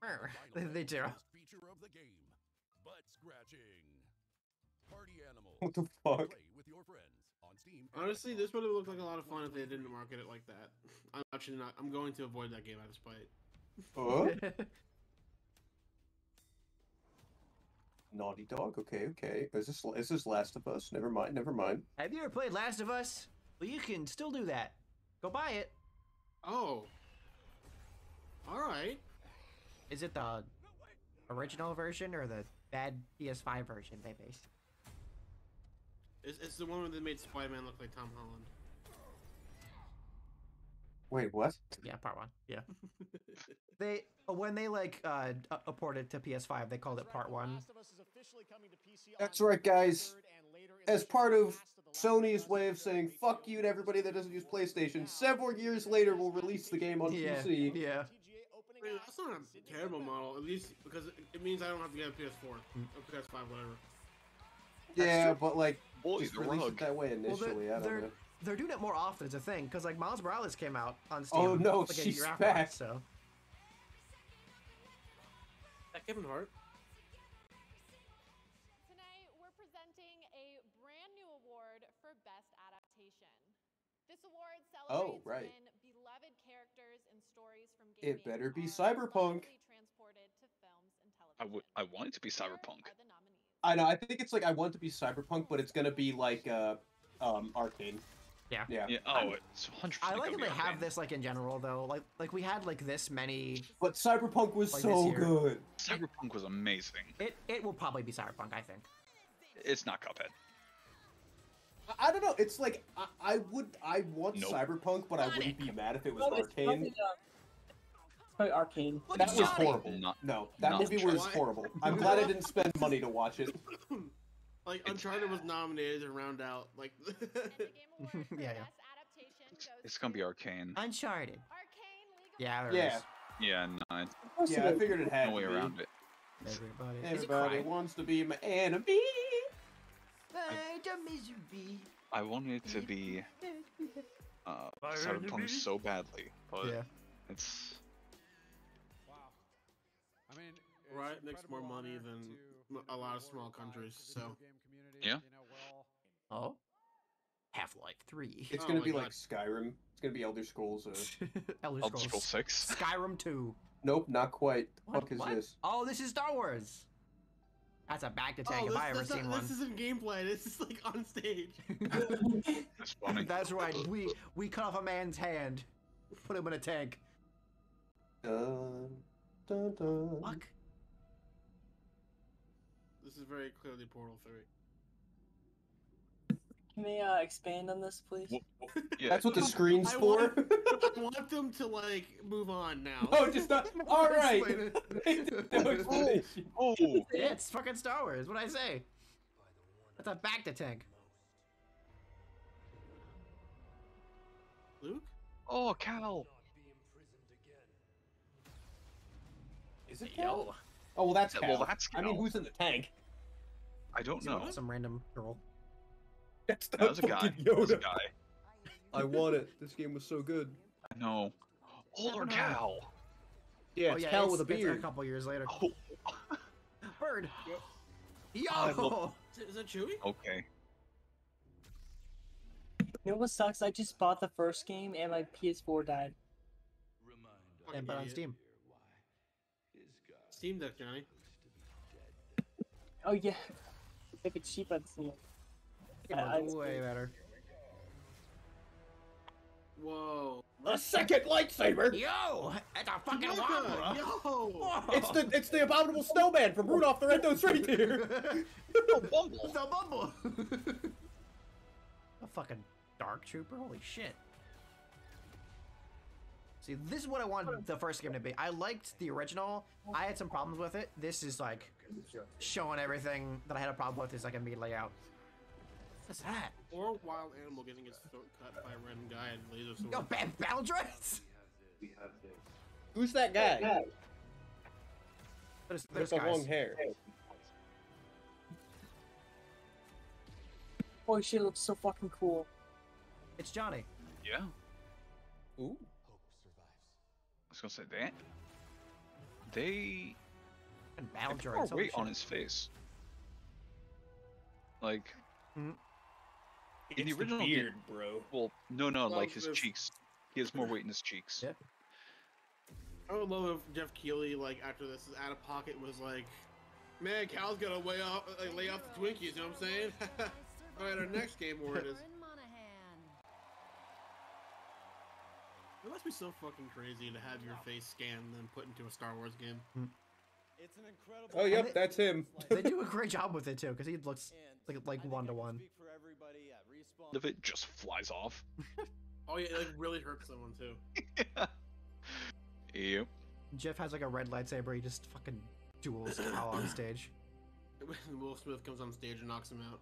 they, they do. Feature of the game, butt scratching. Party animals. What the fuck? Play with your friends on Steam. Honestly, this would have looked like a lot of fun if they didn't market it like that. I'm actually not. I'm going to avoid that game out of spite. Oh? Naughty Dog. Okay, okay. Is this is this Last of Us? Never mind. Never mind. Have you ever played Last of Us? Well, you can still do that. Go buy it. Oh. All right. Is it the original version or the bad PS5 version they based? It's, it's the one where they made Spider-Man look like Tom Holland. Wait, what? Yeah, part one. Yeah. they when they like uh d- uh, ported to PS5, they called it part one. That's right, guys. As part of Sony's way of saying fuck you to everybody that doesn't use PlayStation, several years later we'll release the game on Yeah, PC. yeah. I mean, that's not a terrible model, at least because it, it means I don't have to get a PS4 or PS5, whatever. Yeah, but like Boy, just the release rug. it that way Well, they're. I don't they're, know. they're doing it more often. It's a thing because like Miles Morales came out on oh, Steam. Oh, no, like she's year afterwards, back. So That Kevin Hart. Tonight, we're presenting a brand new award for Best Adaptation. This award Oh, celebrates right. when beloved characters and stories from gaming It better be are Cyberpunk. transported to films and television. I would. I want it to be Here cyberpunk. Are the nominees. I know. I think it's like I want to be cyberpunk, but it's gonna be like uh, um, arcane. yeah. Yeah. Yeah. Oh, it's hundred I like that they have this like in general though. Like like we had like this many. But cyberpunk was Like so good. Cyberpunk was amazing. It it will probably be Cyberpunk. I think. It's not Cuphead. I- I don't know. It's like I, I would. I want Nope. cyberpunk, but I wouldn't be mad if it was No, it's arcane. Probably, it's probably arcane. Look That was Johnny. horrible. Not- No, that not movie was Uncharted. horrible. I'm glad I didn't spend money to watch it. Like It's Uncharted was nominated to round out like. The Game Yeah, yeah. Goes It's gonna be Arcane. Uncharted. Arcane Yeah. There Yeah, is. Yeah, no, it's yeah, I figured it had no way to around be. it. Everybody. It Everybody wants to be my enemy. I wanted it to be uh, cyberpunk so badly, but Yeah. it's Right, makes more money than to m- a lot of small countries, to the video so- Yeah. You know, we're all Oh. Half Life Three. It's Oh gonna my be God. like Skyrim. It's gonna be Elder Scrolls. Uh... Elder Elder Scrolls. Scrolls Six. Skyrim Two. nope, not quite. What? Fuck is what? this? Oh, this is Star Wars. That's a back to tank oh, if this, I ever this, seen this one. isn't gameplay. This is like on stage. That's funny. That's right. We we cut off a man's hand, put him in a tank. Dun, dun, dun. Fuck. This is very clearly Portal 3. Can they uh, expand on this, please? Yeah. That's what the screen's I for. want, I want them to like move on now. oh, just not. All right. No explanation. Oh, it's fucking Star Wars. What I say? That's a back to tank. Luke? oh, Cal. Is it Yo. Cal? Oh well, that's Cal. well, that's I mean, who's in the tank? I don't know. Some random girl. That's That was a guy. fucking That was a guy. I want it. This game was so good. I know. Older know. Cal. Yeah, oh yeah, Cal it's, with a it's beard. a couple years later. Oh, Bird. Yo. I love- Is it- is that Chewie? okay. You know what sucks? I just bought the first game and my PS4 died. and but on. Steam. Steam Deck, Johnny. Oh yeah, make it cheap on Steam. It I- works way better. Whoa. A second lightsaber. Yo, it's a fucking Micah, Wabra. Yo! Whoa. It's the it's the abominable snowman from Rudolph the Red-Nosed Reindeer. Oh, Bumble. the bumble. a fucking dark trooper. Holy shit. See, this is what I wanted the first game to be. I liked the original. I had some problems with it. This is like showing everything that I had a problem with is like immediately out. What's that? Or a wild animal getting his throat cut by a random guy at laser sword. Yo, ba- battle droids. Who's that guy? There's, With there's the guys. long hair. Holy she looks so fucking cool. It's Johnny. Yeah. Ooh. I was gonna say that. They And battle they put more weight on his face. Like Hmm. in the original game- beard, bro. well, no, no, Well, like his if- cheeks. He has more weight in his cheeks. Yeah. I would love if Geoff Keighley, like after this is out of pocket, was like, "Man, Cal's gotta weigh off, like, lay off the Twinkies." You know what I'm saying? All right, our next game word is. It must be so fucking crazy to have your face scanned and then put into a Star Wars game. It's an incredible. Oh, yep, that's him. they do a great job with it too, because he looks like like one to one. Speak for everybody at Respawn. If it just flies off. Oh yeah, it like really hurts someone too. Yep. Jeff has like a red lightsaber. He just fucking duels Cal on stage. When Will Smith comes on stage and knocks him out.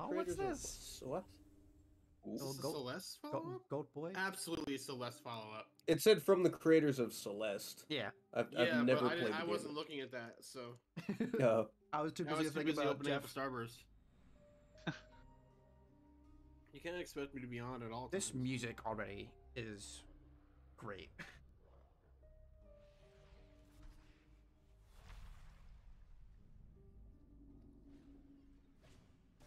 Oh, what's this? What? Is Little this a goat- Celeste follow-up? goat boy. Absolutely Celeste follow-up. It said from the creators of Celeste. Yeah. I've, Yeah, I've never but I, played didn't- the I wasn't looking at that, so Yeah. I was too I busy was too thinking busy about opening up Jeff. a Starburst. you can't expect me to be on at all. This times. music already is great.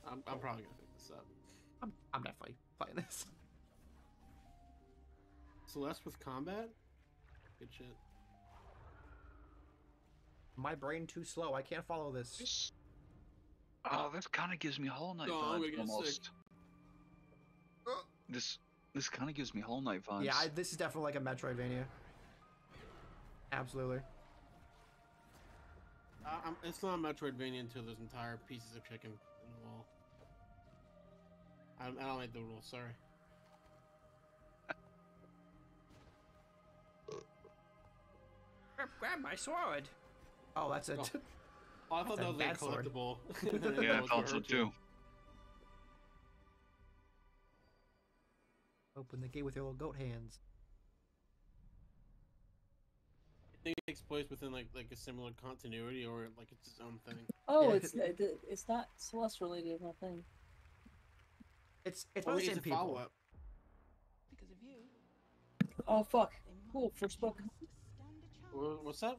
I'm, I'm probably gonna pick this up. I'm, I'm definitely playing this. Celeste with combat. Good shit. My brain too slow. I can't follow this. This- Oh, this kind of gives me Hollow Knight Oh, I'm vibes gonna almost. This this kind of gives me Hollow Knight vibes. Yeah, I, this is definitely like a Metroidvania. Absolutely. Uh, I'm, it's not a Metroidvania until there's entire pieces of chicken in the wall. I, I don't like the rules. Sorry. Grab, grab my sword. Oh, that's it. Oh. Oh, I thought That's a that was like a collectible. yeah, I That was thought so too. Open the gate with your little goat hands. I think it takes place within like like a similar continuity or like it's its own thing. Oh, Yeah. it's it's not Celeste related, I think. It's it's Or the same a people. follow-up. Because of you, Oh fuck! Cool, Forspoken. stand a chance. Wha- What's that?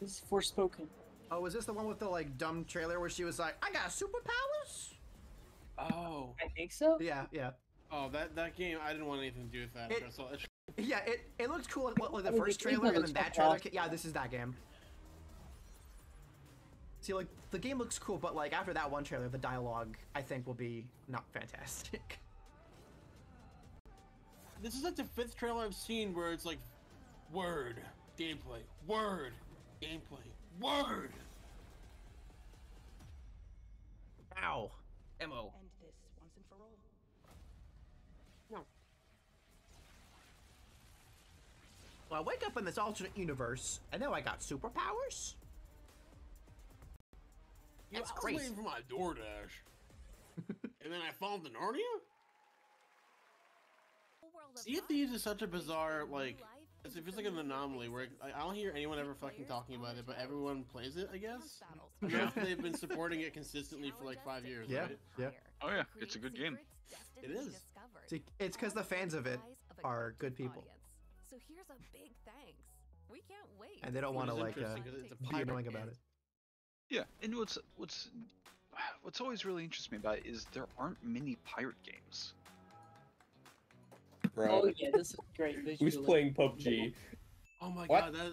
This is Forspoken. Oh, is this the one with the like dumb trailer where she was like, "I got superpowers"? Oh, I think so. Yeah, yeah, oh, that that game. I didn't want anything to do with that. It- That's yeah. It it looked cool like, like the Oh, first trailer and then that trailer. Yeah, this is that game. See, like the game looks cool, but like after that one trailer, the dialogue I think will be not fantastic. This is like the fifth trailer I've seen where it's like, word, gameplay, word, gameplay, word. Ow. Mo. End this once and for all. Well, I wake up in this alternate universe, and now I got superpowers. Yeah, That's I was crazy. waiting for my DoorDash. and then I found the Narnia? Sea of Thieves is such a bizarre, like, it's- it feels like an anomaly where I, I don't hear anyone ever fucking talking about it, but everyone plays it, I guess. Yeah. They've been supporting it consistently for like five years, Yeah, right? yeah. Oh yeah, it's a good game. It is. It's because the fans of it are good people, So here's a big thanks. We can't wait. and they don't want to like uh, interesting 'cause it's a be annoying about it. Yeah, and what's what's what's always really interests me about it is there aren't many pirate games. Oh Bro, yeah, this is great. who's visually. playing PUBG? Oh my What? god, that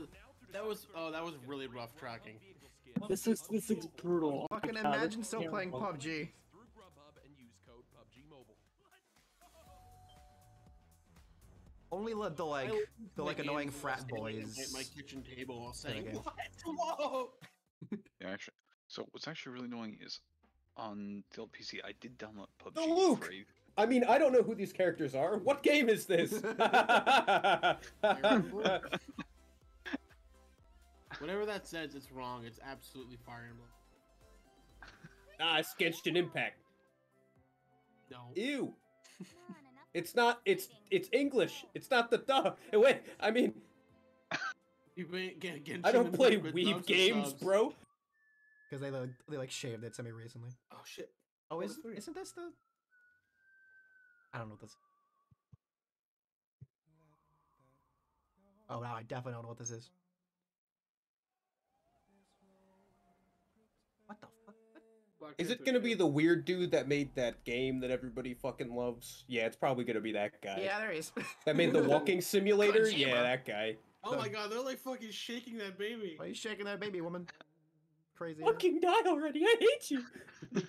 that was oh that was really rough tracking. This is this is brutal. Oh my Fucking God, imagine is still playing terrible. PUBG. Through Grubhub and use code PUBG Mobile. Only the, the like the like annoying frat boys. At my kitchen table while play saying, game. "What? Whoa!" Yeah, actually. So what's actually really annoying is on the old PC I did download PUBG. The Luke! for a- I mean, I don't know who these characters are. What game is this? Whatever that says, it's wrong. It's absolutely Fire Emblem. ah, it's Genshin Impact. No. Ew. It's not. It's it's English. It's not the dub. Eh, Wait, I mean, You ain't get, get I don't play weeb games, bro. Because they like, they like shaved it semi recently. Oh shit. Oh, is, it's weird. isn't this the? I don't know what this. Oh, now I definitely don't know what this is. What the fuck? Is it gonna be the weird dude that made that game that everybody fucking loves? Yeah, it's probably gonna be that guy. Yeah, there he is. That made the walking simulator. Kojima. Yeah, that guy. Oh my god, they're like fucking shaking that baby. Why are you shaking that baby, woman? Crazy. Fucking die already! I hate you.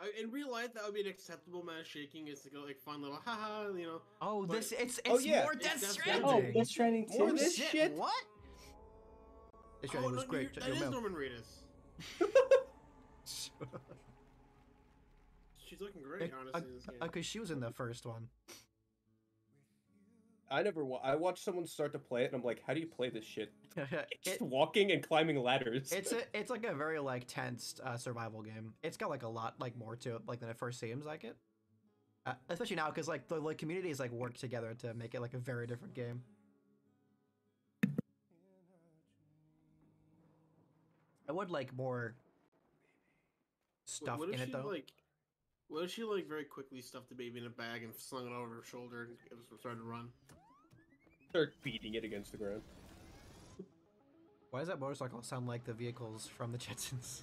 I, in real life, that would be an acceptable amount of shaking. Is to go like fun little haha, you know. Oh, But- this it's it's Oh, yeah. more It's Death Death Stranding. Oh, Stranding. Death Stranding too. of this shit? What? Death Stranding oh, was no, great. you're- Check That it is out. Norman Reedus. She's looking great, uh, honestly. in this uh, game. Because she was in the first one. I never. Wa- I watched someone start to play it, and I'm like, how do you play this shit? Just It- walking and climbing ladders. it's a it's like a very like tense uh, survival game. It's got like a lot like more to it like than it first seems like it. Uh, especially now because like the like communities like work together to make it like a very different game. I would like more Wh- stuff what if in it she though. like? What if she like very quickly stuffed the baby in a bag and slung it over her shoulder and it was started to run? Start beating it against the ground. Why does that motorcycle sound like the vehicles from the Jetsons?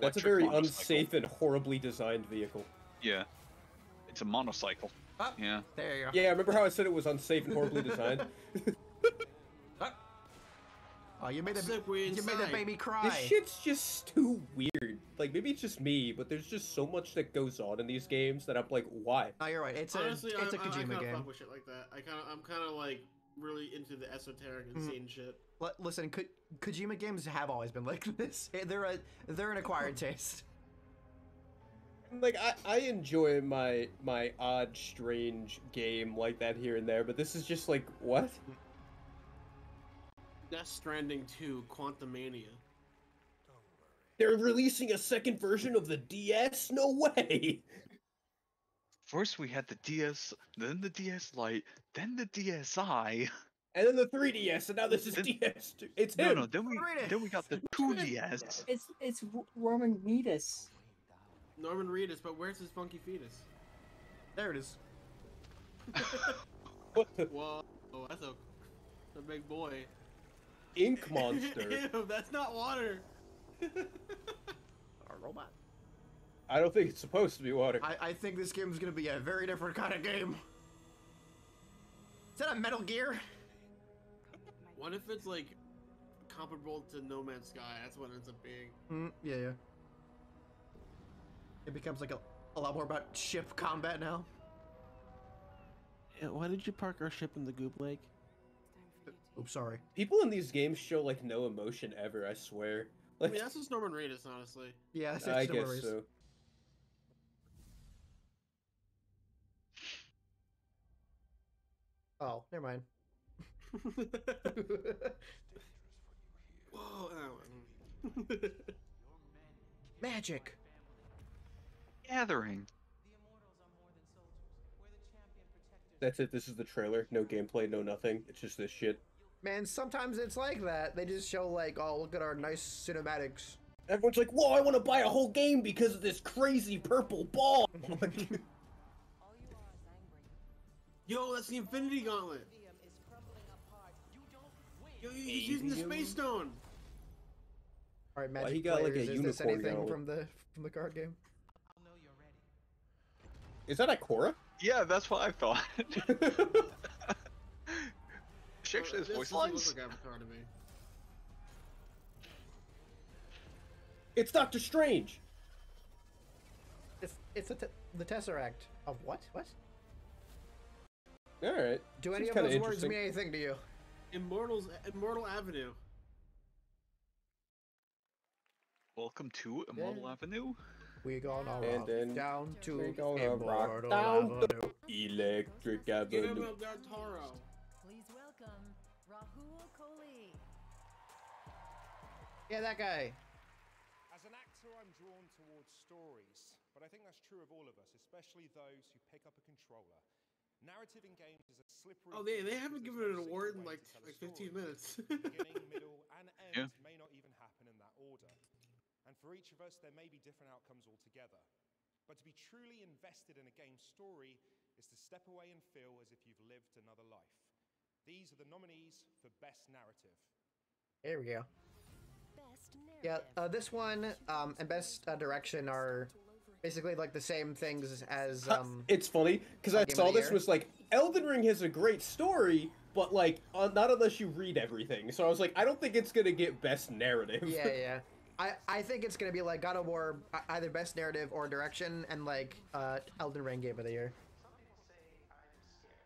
That's a very motorcycle. unsafe and horribly designed vehicle. Yeah, it's a monocycle. Ah, Yeah. There you go. Yeah, remember how I said it was unsafe and horribly designed? Oh, you made the Slippery you made the inside. baby cry. This shit's just too weird. Like maybe it's just me, but there's just so much that goes on in these games that I'm like, why? No, you're right. It's Honestly, a it's a I, I, I Kojima kind of game. fuck with shit like that. I kind of, I'm kind of like really into the esoteric, Mhm. insane shit. L- listen, Ko- Kojima games have always been like this. They're a they're an acquired taste. Like I, I enjoy my my odd, strange game like that here and there, but this is just like what? Death Stranding 2, Quantumania. They're releasing a second version of the DS? No way! First we had the DS, then the DS Lite, then the DSi. And then the 3DS, and now this is Then- DS. It's No, him. no. Then we then we got the 2DS. It's it's R- Roman Reedus. Norman Reedus, but where's his funky fetus? There it is. What the Whoa, that's a, a big boy. ink monster? Ew, that's not water. A robot. I don't think it's supposed to be water. I I think this game is gonna be a very different kind of game. Is that a Metal Gear? What if it's like comparable to No Man's Sky? That's what it ends up being. Mm, yeah, yeah. It becomes like a, a lot more about ship combat now. Yeah, why did you park our ship in the Goop Lake? Oops, sorry. People in these games show like no emotion ever, I swear. I mean, that's just Norman Reedus, honestly. Yeah, that's I guess Norman Reedus. so. Oh, never mind. Whoa. Magic. Gathering. That's it. This is the trailer. No gameplay, no nothing. It's just this shit. Man, sometimes it's like that. They just show like, oh, look at our nice cinematics. Everyone's like, "Whoa, I want to buy a whole game because of this crazy purple ball." Yo, that's the Infinity Gauntlet. Yo, he's using the Space Stone. All right, Why Magic he got, like, a players, is this anything going? from the from the card game? Is that Ikora? Yeah, that's what I thought. she actually has voice lines. Look like Avatar to me. It's Doctor Strange. It's it's a t- the Tesseract of what? What? All right. Do any Seems of those words mean anything to you? Immortals, Immortal Avenue. Welcome to Immortal Avenue. We're gonna And then down to we gonna rock down Avenue. Electric Get him Yeah, that guy. As an actor, I'm drawn towards stories, but I think that's true of all of us, especially those who pick up a controller. Narrative in games is a slippery. Oh, they they haven't given an award in like to tell a like 15 minutes. Beginning, middle, and end Yeah. may not even happen in that order. And for each of us, there may be different outcomes altogether. But to be truly invested in a game's story is to step away and feel as if you've lived another life. These are the nominees for Best Narrative. There we go. Best Yeah, uh, this one um, and best uh, direction are basically like the same things as um. it's funny because I saw this Year. was like Elden Ring has a great story, but like uh, not unless you read everything. So I was like, I don't think it's gonna get best narrative. Yeah, yeah. I, I think it's gonna be like God of War, uh, either best narrative or direction, and like uh, Elden Ring Game of the Year.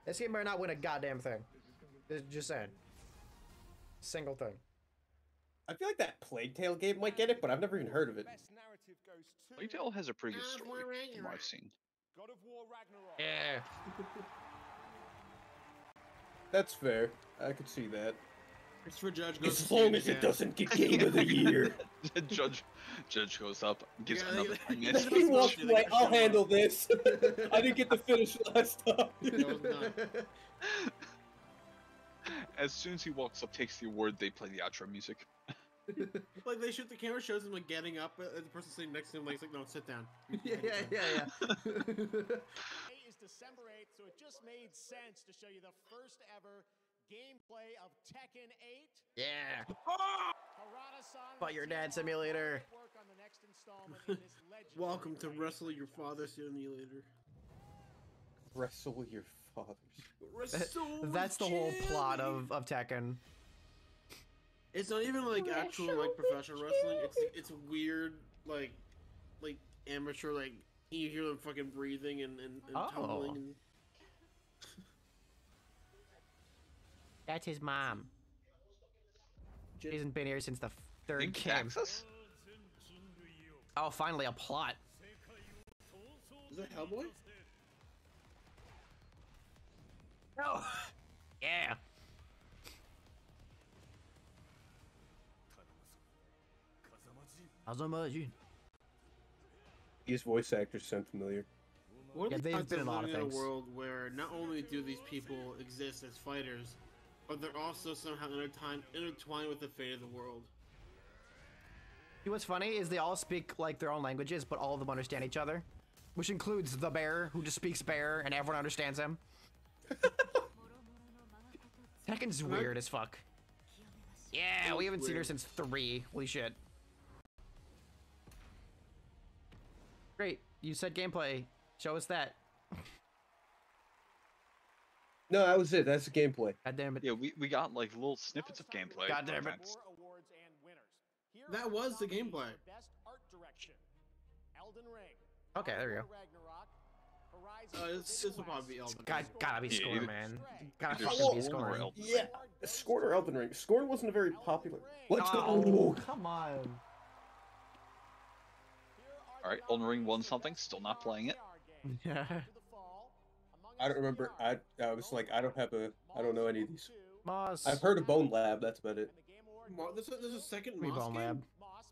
This game better not win a goddamn thing. Just- Just saying. Single thing. I feel like that Plague Tale game might get it, but I've never even heard of it. Best Narrative goes to Plague Tale has a pretty good story from what I've seen. God of War Ragnarok. Yeah. That's fair. I could see that. Christopher Judge goes. As long Steam as it doesn't get Game of the Year. The judge, judge goes up, gives Yeah, another they- thing. they- he walks away. I'll handle up. this. I didn't get to finish last time. That was nuts. As soon as he walks up, takes the award, they play the outro music. like they shoot the camera shows him like getting up, and the person sitting next to him like, it's like no, sit down. yeah, yeah, yeah, yeah. Today is December 8th, so it just made sense to show you the first ever gameplay of Tekken 8. yeah. Harada-san your dad simulator. work on the next installment this Welcome to. Wrestle Your Father Simulator. Wrestle your fathers. Wrestle That's the whole plot of, of Tekken. It's not even like actual like professional wrestling. It's it's weird like like amateur like you hear them fucking breathing and and, and Oh. tumbling. And... That's his mom. She hasn't been here since the third In game. Texas? Oh, finally a plot. Is that Hellboy? Oh, yeah. Azamaji. These voice actors sound familiar. What are Yeah, the they've been of a lot of living in a world where not only do these people exist as fighters, but they're also somehow intertwined intertwined with the fate of the world. See, what's funny is they all speak like their own languages, but all of them understand each other, which includes the bear, who just speaks bear, and everyone understands him. Tekken's weird as fuck. Yeah, we haven't seen her since three. Holy shit. Great, you said gameplay. Show us that. No, that was it. That's the gameplay. God damn it. Yeah, we, we got like little snippets of gameplay. God damn it. Awards and winners. Here That was the gameplay. for Best art direction. Elden Ring. Okay, there we go. Ragnarok. Horizon Uh, this, this will probably be Elden. Ring. gotta be Yeah, score, man. Gotta either fucking be Scorn or score. Elden Yeah, Scorn or Elden Ring. Scorn wasn't a very popular. Let's Oh, go. come on. All right, Elden Ring won something. Still not playing it. Yeah. I don't remember. I I was like, I don't have a. I don't know any of these. Moss. I've heard of Bonelab. That's about it. Mo- This is, this is a second Reborn Moss game? Lab.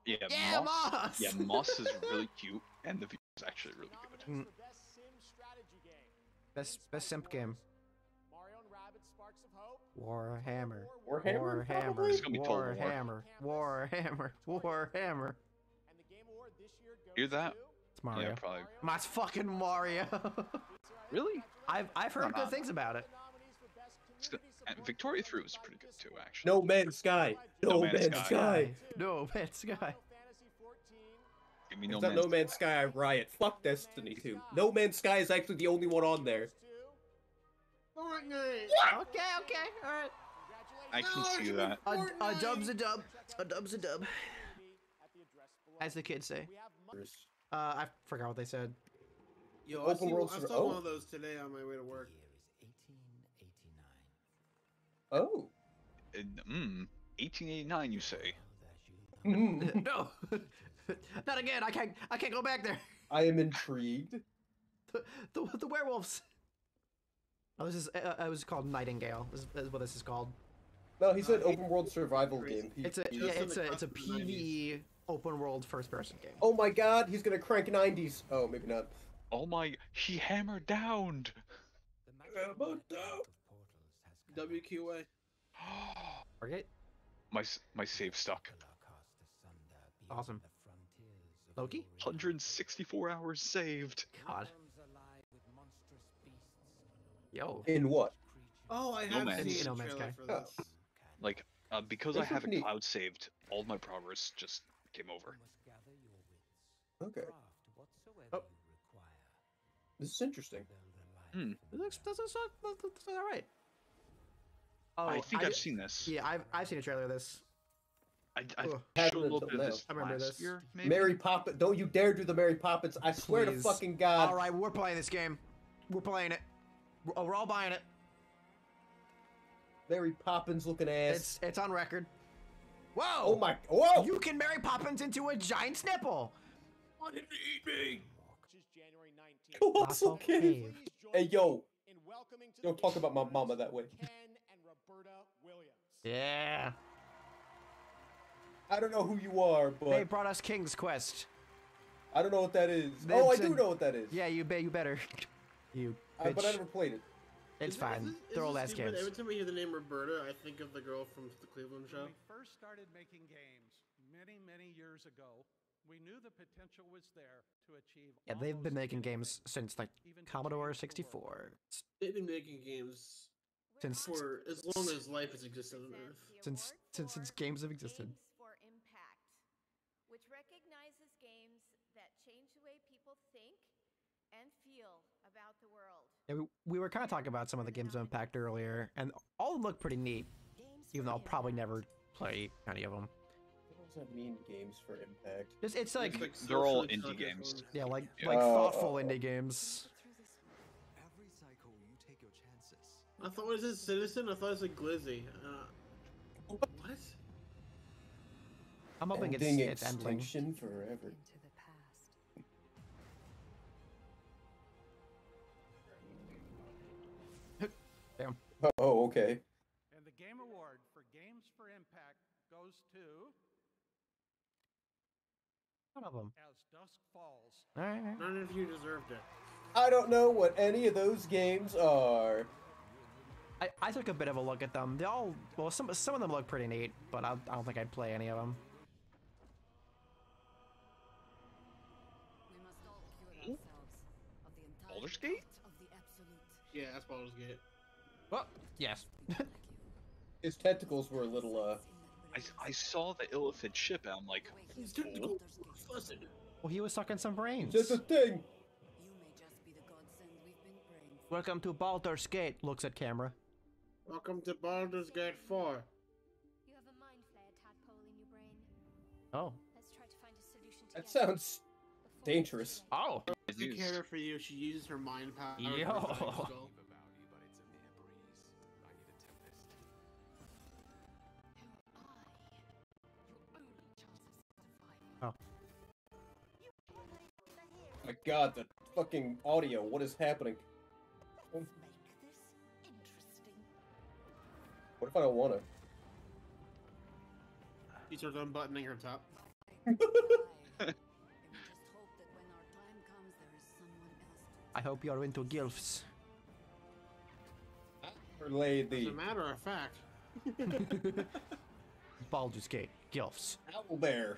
Yeah, Yeah, Moss. Moss! Yeah, Moss is really cute, and the view is actually really good. Mm. Best best simp game. Warhammer. Warhammer, Warhammer. probably? It's gonna be Total War. Warhammer. Warhammer. Warhammer. Hear that? It's Mario. Yeah, probably. My fucking Mario. Really? I've I've heard Come good on. things about it. And uh, Victoria 3 was pretty good too, actually. No Man's Sky. No, No Man's Man's, Sky. Sky. No Man's Sky. Give me No not Man's No Man's Sky. I riot. Fuck Destiny 2. No Man's Sky is actually the only one on there. Okay, okay, all right. I can see that. A, a dub's a dub. A dub's a dub. As the kids say. Uh, I forgot what they said. Yo, I, Open see, world I server- saw one oh. of those today on my way to work. Oh. Mm, 1889, you say? no, not again. I can't. I can't go back there. I am intrigued. The the, the werewolves. Oh, this is. Uh, it was called Nightingale. This is, is what this is called. No, he said open world survival game. It's a yeah. It's a it's a PVE open world first person game. Oh my god, he's gonna crank 90s. Oh, maybe not. Oh my, he hammered down. WQA. Forget. My s- my save stuck. Awesome. Loki. 164 hours saved. God. Yo. In what? Oh, I No have Man's- seen No Man's trailer Sky. for this. Like, uh, because I have looks a neat. cloud saved, all my progress just came over. Okay. Oh. This is interesting. Hmm. It looks this looks, looks, looks all right. Oh, I think I've seen this. Yeah, I've I've seen a trailer of this. I, I Ugh. showed a little bit of this now. I remember this. year, maybe. Mary Poppins. Don't you dare do the Mary Poppins. I swear Please. to fucking God. All right, we're playing this game. We're playing it. We're, oh, we're all buying it. Mary Poppins looking ass. It's it's on record. Whoa! Oh my. Whoa! You can marry Poppins into a giant nipple. Want him to eat me? January 19th. Colossal Colossal Cave. Cave. Hey, yo. In welcoming to Don't talk about my mama that way. Ken and Roberta Williams. Yeah. I don't know who you are, but They brought us King's Quest. I don't know what that is. Oh, I do a- know what that is. Yeah, you bet. You better. You. Uh, but I bitch. never played it. It's Is it- fine. is They're is old ass stupid? kids. Every time I hear the name Roberta, I think of the girl from the Cleveland show. When we first started making games many, many years ago, we knew the potential was there to achieve. Yeah, they've been making games since like even Commodore change the 64. They've been making games Since for as long as life has existed on Earth. since since since games have existed. Games for Impact, which recognizes games that change the way people think and feel about the world. Yeah, we, we were kind of talking about some of the games of Impact earlier, and all of them look pretty neat. Even though I'll probably never play any of them. What does that mean, games for impact? It's, it's like They're all indie conscious games. yeah, like Yeah. like Oh. thoughtful indie games. Every cycle, you take your chances. I thought was this Citizen? I thought it was like Glizzy. Uh, what? I'm hoping it's it's ending. extinction forever. Damn. Oh, okay. And the Game Award for Games for Impact goes to One of them. As Dusk Falls. All right. None of you deserved it. I don't know what any of those games are. I, I took a bit of a look at them. They all well, some some of them look pretty neat, but I, I don't think I'd play any of them. We must all cure ourselves of the entire Baldur's Gate? cult of the absolute. Yeah, that's Baldur's Gate. Well, yes. His tentacles were a little, uh. I, I saw the Illithid ship and I'm like, These tentacles. Listen. well, he was sucking some brains. That's a thing. You may just be the godsend we've been praying. Welcome to Baldur's Gate. Looks at camera. Welcome to Baldur's Gate 4. You have a mind flayer tadpole in your brain. Oh. Let's try to find a solution That sounds dangerous. Oh. It's a character for you. She uses her mind power. to Yo. My God, the fucking audio. What is happening? What if I don't want to? He starts unbuttoning her top. I hope you're into gilfs. Or As a matter of fact, Baldur's Gate gilfs. Owlbear.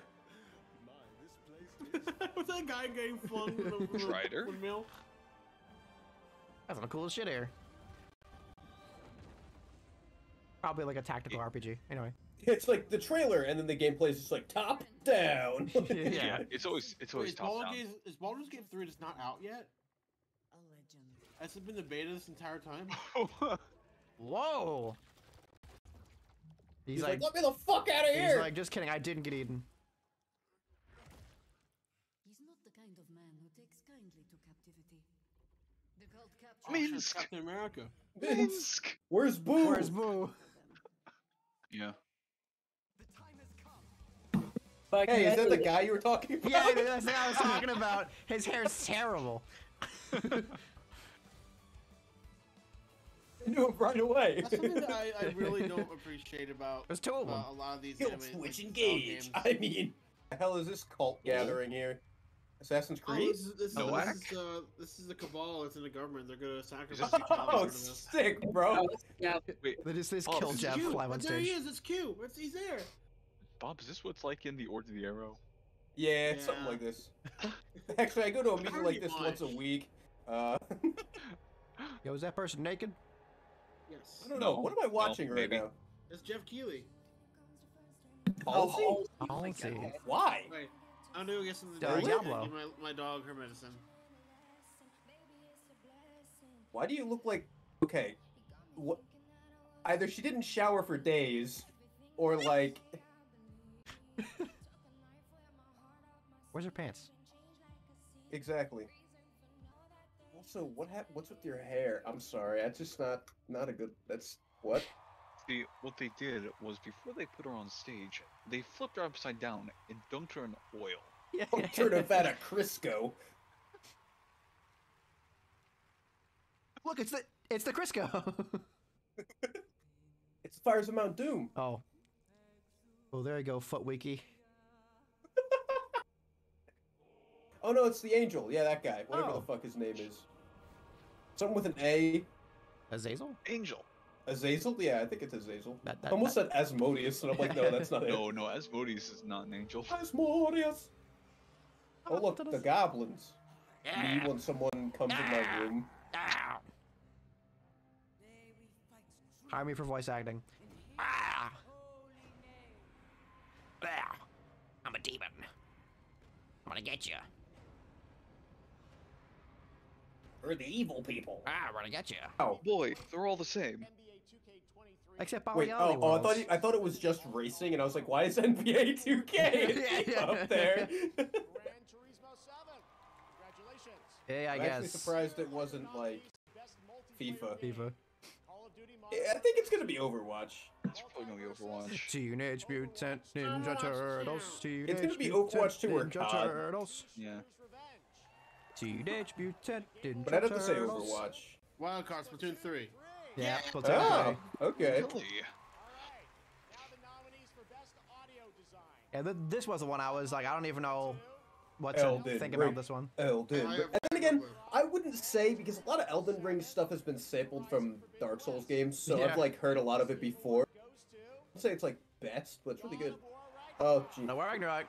was that guy getting flung with the, from the Strider? windmill? That's the coolest shit here. Probably like a tactical RPG. Anyway. It's like the trailer, and then the gameplay is just like top down. yeah. It's always it's always is top Baldur's down. Gate, is Baldur's Gate 3 just not out yet? Has it been the beta this entire time? Whoa. He's, He's like, like, "Let me the fuck outta He's here!" He's like, just kidding. I didn't get eaten. He's not the kind of man who takes kindly to captivity. The cult captured Minsc. Captain America. Minsc. Where's Boo? Where's Boo? Yeah. Fucking Hey, is that the guy you were talking about? Yeah, dude, that's what I was talking about. His hair's terrible. I knew him right away. That's something that I, I really don't appreciate about There's two of them. uh, a lot of these Kill anime, switch like, engage. style I mean, the hell is this cult gathering here? Assassin's Oh, Creed? this is this, is No this is uh, this is the cabal that's in the government. They're gonna sacrifice each other. Oh, for sick, bro. Oh, yeah. Wait, They just this Oh, kill this is Jeff Q. on But there he is. It's Q. It's, he's there. Bob, is this what's like in the Order of the Arrow? Yeah, it's something like this. Actually, I go to a meeting like Pretty this once a week. Uh, Yo, is that person naked? Yes. I don't know. No. What am I watching right now? It's Geoff Keighley. Halsey? I'll see. Why? Wait, I'm gonna go get some. Uh, Give my, my dog her medicine. Why do you look like? Okay, what? Either she didn't shower for days, or like, Where's her pants? exactly. Also, what happened? What's with your hair? I'm sorry. That's just not not a good. That's what? See, what they did was before they put her on stage, they flipped her upside down and dunked her in oil. Yeah. Oh, turn of that a Crisco. Look, it's the it's the Crisco. It's the fires of Mount Doom. oh. Well, there you go, Foot Wiki. Oh no, it's the Angel. Yeah, that guy. Whatever Oh. the fuck his name is. Something with an A. Azazel? Angel. Azazel? Yeah, I think it's Azazel. That, that, I almost that- said Asmodeus, and I'm like, no, that's not it. No, no, Asmodeus is not an angel. Asmodeus. Oh look, the goblins. Me Yeah. when someone comes in my room. Ow. Hire me for voice acting. Ah. Ah. I'm a demon. I'm gonna get you. We're the evil people. Ah, I'm gonna get you. Oh. Boy, they're all the same. Except Wait, Baliali oh, oh, I thought he, I thought it was just racing, and I was like, why is NBA 2K Yeah. up there? Gran Turismo 7. Congratulations. Hey, I guess. I'm actually surprised it wasn't like FIFA. FIFA. Call of Duty I think it's gonna be Overwatch. It's probably gonna be Overwatch. Teenage Mutant Ninja Turtles. Teenage It's gonna be Overwatch 2 or Ninja COD. Turtles. Yeah. Teenage Mutant Ninja Turtles. But I'd have to say Overwatch. Wildcard Splatoon 3. Yeah, Splatoon Oh, three. okay. Really? Yeah, th- this was the one I was like, I don't even know what to Elden think Ring. about this one. Elden. Ring. And then again, I wouldn't say because a lot of Elden Ring stuff has been sampled from Dark Souls games, so Yeah. I've like heard a lot of it before. I'd say it's like best, but it's really good. Oh, gee. No, Ragnarok.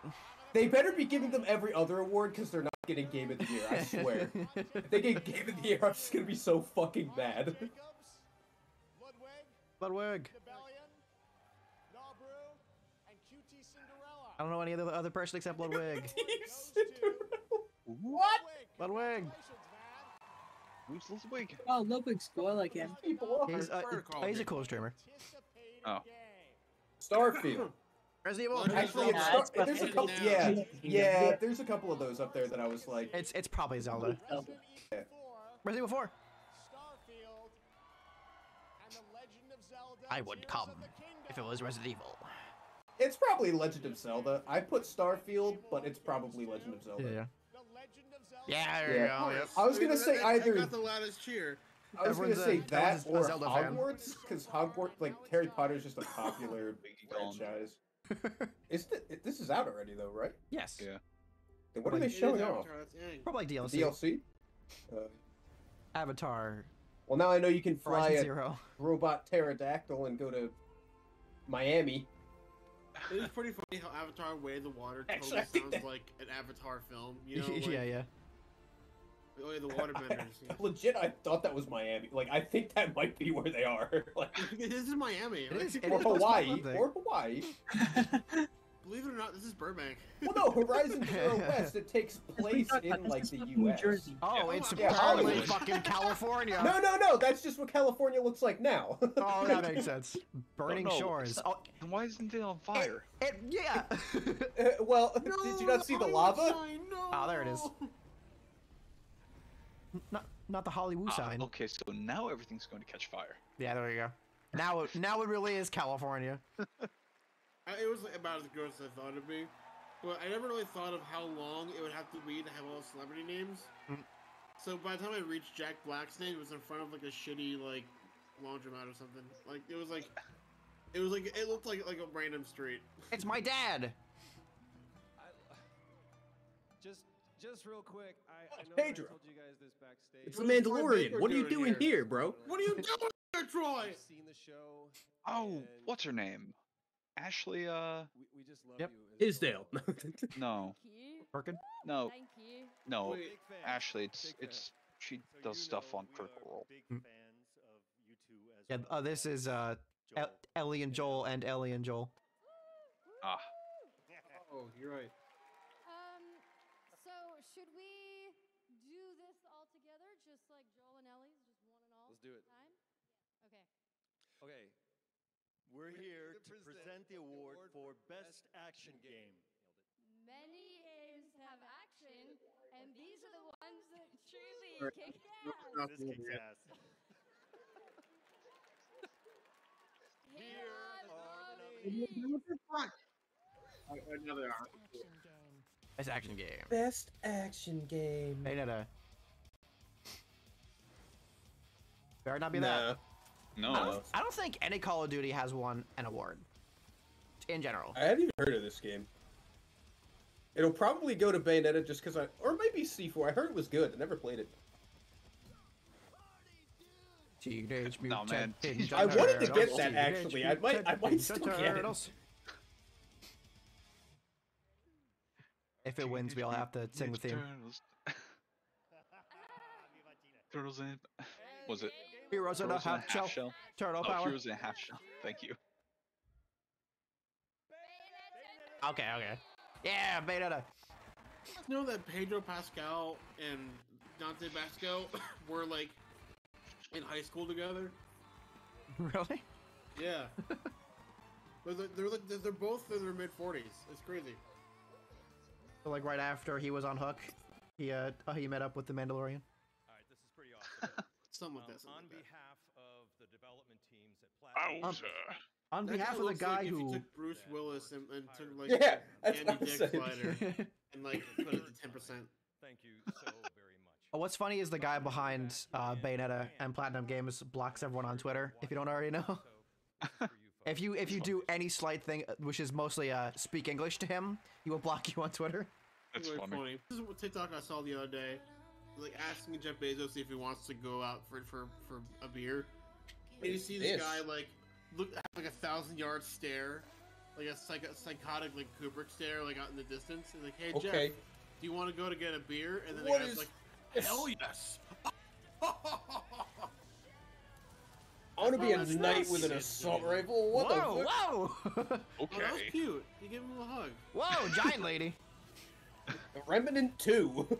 They better be giving them every other award because they're not getting Game of the Year. I swear. if they get Game of the Year, I'm just gonna be so fucking mad. Ludwig. I don't know any other other person except Ludwig. what? Ludwig. Who's Ludwig? Oh, Ludwig's cool. I like him. He's, uh, he's a cool streamer. Oh. Starfield. Resident Evil. Actually, Yeah, Star- there's a couple. Yeah, Yeah. yeah. There's a couple of those up there that I was like, It's it's probably Zelda. Zelda. Resident Evil 4. Starfield and the Legend of Zelda. I would come if it was Resident Evil. it's probably Legend of Zelda. I put Starfield, but it's probably Legend of Zelda. Yeah. The Legend of Zelda Yeah, there Yeah. you go. I was gonna say I- I either. got the loudest cheer. I was gonna Everyone's a- say that a or Zelda. Hogwarts, because Hogwarts, like Harry Potter, is just a popular franchise. is th- this is out already though, right? Yes. Yeah. Then what are they showing off? Avatar, that's dang. Probably The DLC. DLC. Uh, Avatar. Well, now I know you can fly Horizon a Zero. robot pterodactyl and go to Miami. It is pretty funny how Avatar Way of the Water Actually, totally I think sounds that- like an Avatar film. You know, like, yeah, yeah. Oh yeah, the waterbenders. yeah. Legit, I thought that was Miami. Like, I think that might be where they are. like, this is Miami. It like- is- it or is Hawaii, popular thing. or Hawaii. Believe it or not, this is Burbank. Well, no, Horizon Zero West. It takes place in like the U.S. Jersey. Oh, it's Yeah, apparently Hollywood. fucking California. No, no, no. That's just what California looks like now. Oh, that makes sense. Burning no, shores. it's Oh, And why isn't it on fire? it, yeah. Uh, well, did you not see the lava? oh, there it is. Not, not the Hollywood Ah, sign. okay, so now everything's going to catch fire. Yeah, there you go. Now, now it really is California. I- It was about as gross as I thought it'd be. But I never really thought of how long it would have to be to have all the celebrity names. Mm. So by the time I reached Jack Black's name, it was in front of like a shitty like laundromat or something. Like it was like, it was like it looked like like a random street. It's my dad. Just, just real quick, I, I know Pedro. I told you guys this backstage. It's the Mandalorian. What are you doing here, bro? What are you doing here, Troy? I've seen the show. Oh, and what's her name? Ashley, uh, We, we just love Yep. you. Isdale. no, Perkin, no, Thank you. no. Wait. Ashley, it's, Big fan. it's, she So does you stuff know on we Critical Role. Big Mm. fans of you two as Yeah. well Oh, this is uh, El- Joel. Ellie and Joel and Ellie and Joel. Ah, Oh, you're right. Um, so should we do this all together, just like Joel and Ellie's, just one and all? Let's do it. Time? Okay. Okay. We're here to present the award for Best Action Game. Many games have action, and these are the ones that truly Alright. kick ass. This kicks ass. Here are the Fuck. I, I know. Best action game. Best action game. Hey, Bayonetta. Better not be that. no. I don't, I don't think any Call of Duty has won an award. In general. I hadn't even heard of this game. It'll probably go to Bayonetta just because I, or maybe C4. I heard it was good. I never played it. Teenage oh, No, man. Mutant Ninja I wanted to get that, actually. I might- I might still get it. Turtles. If it wins, we all have to sing the theme. Turtles. Turtles in. Was it? Heroes in a Turtles in a half shell. shell. Turtle Oh, power. Heroes in a half shell. Thank you. Okay, okay. Yeah, Bayonetta. You know that Pedro Pascal and Dante Basco were like in high school together? Really? Yeah. But they're, they're like they're, they're both in their mid forties. It's crazy. So like right after he was on Hook, he uh oh, he met up with the Mandalorian. All right, this is pretty awesome. Something like Um, that. on like that. behalf of the development teams at Platinum, Um, On That behalf of the looks guy like if you who took Bruce Willis and, and took like Yeah, Andy what I'm Dick saying. Slider and like put it to ten percent. thank you so very much. Oh, What's funny is the guy behind uh, Bayonetta and Platinum Games blocks everyone on Twitter. If you don't already know, if you if you do any slight thing, uh, which is mostly uh, speak English to him, he will block you on Twitter. That's really funny. This is what TikTok I saw the other day, like asking Jeff Bezos if he wants to go out for for for a beer. And you see this This. guy like look have, like a thousand yard stare, like a, psych- psychotic like Kubrick stare, like out in the distance. And like, hey Jeff, Okay. do you want to go to get a beer? And then What the guy's is- like, hell yes. I want to be Oh, a that's knight nice. with an assault rifle. What whoa, the fuck? whoa, Oh, that was cute. You gave him a hug. whoa, giant lady. Remnant 2.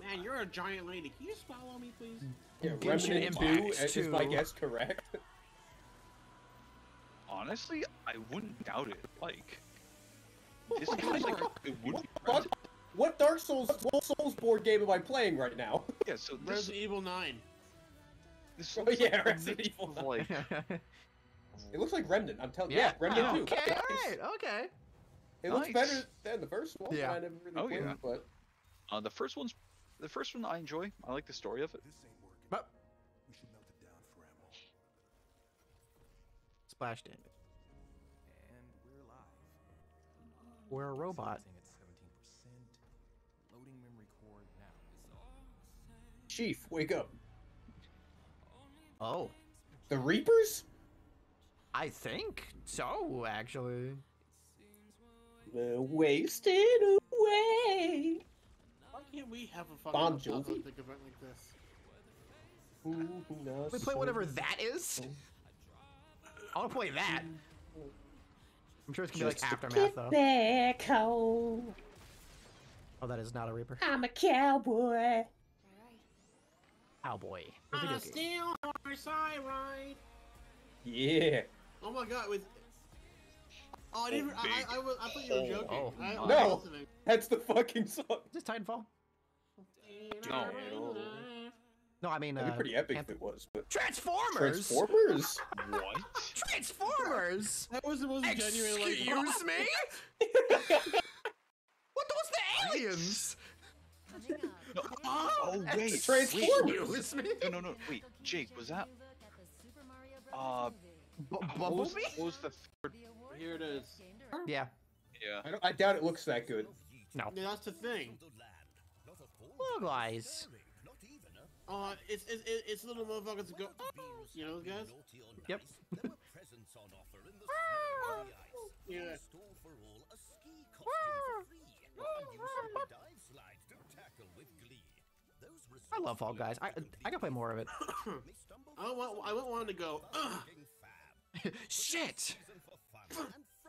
Man, you're a giant lady. Can you follow me, please? Yeah, Genshin Remnant 2 Impact is my guess correct. Honestly, I wouldn't doubt it. Like, this feels like it would What be fuck? What Dark Souls what Souls board game am I playing right now? Yeah, so this, Resident Evil Nine. this Oh, yeah, like Resident Evil of, like It looks like Remnant. I'm telling you. Yeah, Remnant 2. okay, Nice. all right, okay. It looks better than the first one. Yeah. I never really Oh, played, yeah. but Uh, the first one's the first one I enjoy. I like the story of it. But splash damage. And we're live. We're a robot. At 17%. Loading memory core now. Chief, wake up. Oh, The Reapers? I think so. Actually, The wasted away. Why can't we have a fucking Bon fucking Jovi? apocalyptic event like this? who knows we play whatever that is. I want to play that. I'm sure it's gonna be like aftermath though. Back home. Oh, that is not a Reaper. I'm a cowboy. Cowboy. The On video a steel horse I ride. Yeah. Oh my god, with. Oh, I didn't. I, I, I, was, I thought you were oh. joking. Oh, I, I oh. No, that's the fucking song. Is this Titanfall? No. No, I mean, That'd uh, be pretty epic if it was, but Transformers. Transformers? What? Transformers. That was the most genuine. Like, Excuse me. what? Those the aliens? No. Oh wait. Transformers. Wait. No, no, no. Wait, Jake, was that? Uh, B- was, Bumblebee? what was the third? Here it is. Yeah. Yeah. I, don't, I doubt it looks that good. No. Yeah, that's the thing. Look, guys. Uh, it's it's it's- it's little motherfuckers that go. "Oh," You know those guys? Yep. Yeah. I love Fall Guys. I I gotta play more of it. I don't want. I don't want to go. Shit.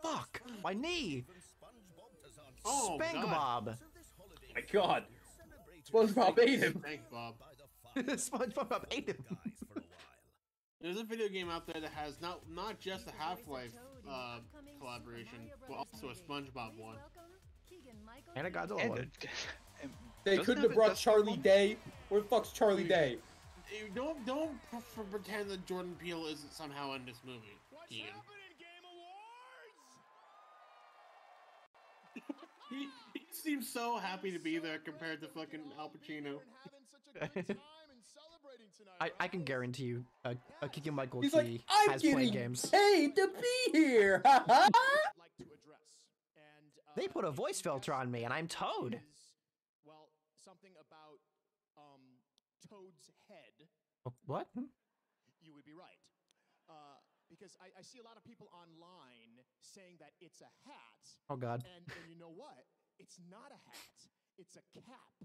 Fuck. My knee. Oh, Spank God. Bob. My God. SpongeBob ate him. Thanks, Bob. SpongeBob ate him. There's a video game out there that has not not just a Half-Life uh, collaboration, but also a SpongeBob one. And a Godzilla And, one. They Doesn't couldn't have have brought does- Charlie Day. Where the fuck's Charlie Day? Don't don't p- f- pretend that Jordan Peele isn't somehow in this movie. Keegan. he, he seems so happy to be there compared to fucking Al Pacino. I, I can guarantee you, uh, uh, Keegan Michael He's Key like, I'm has played getting games. paid to be here. Ha ha. They put a voice filter on me, and I'm Toad. Well, something about um, Toad's head. Oh, What? Hmm? You would be right. Uh, because I, I see a lot of people online saying that it's a hat. Oh, God. And, and you know what? It's not a hat. It's a cap.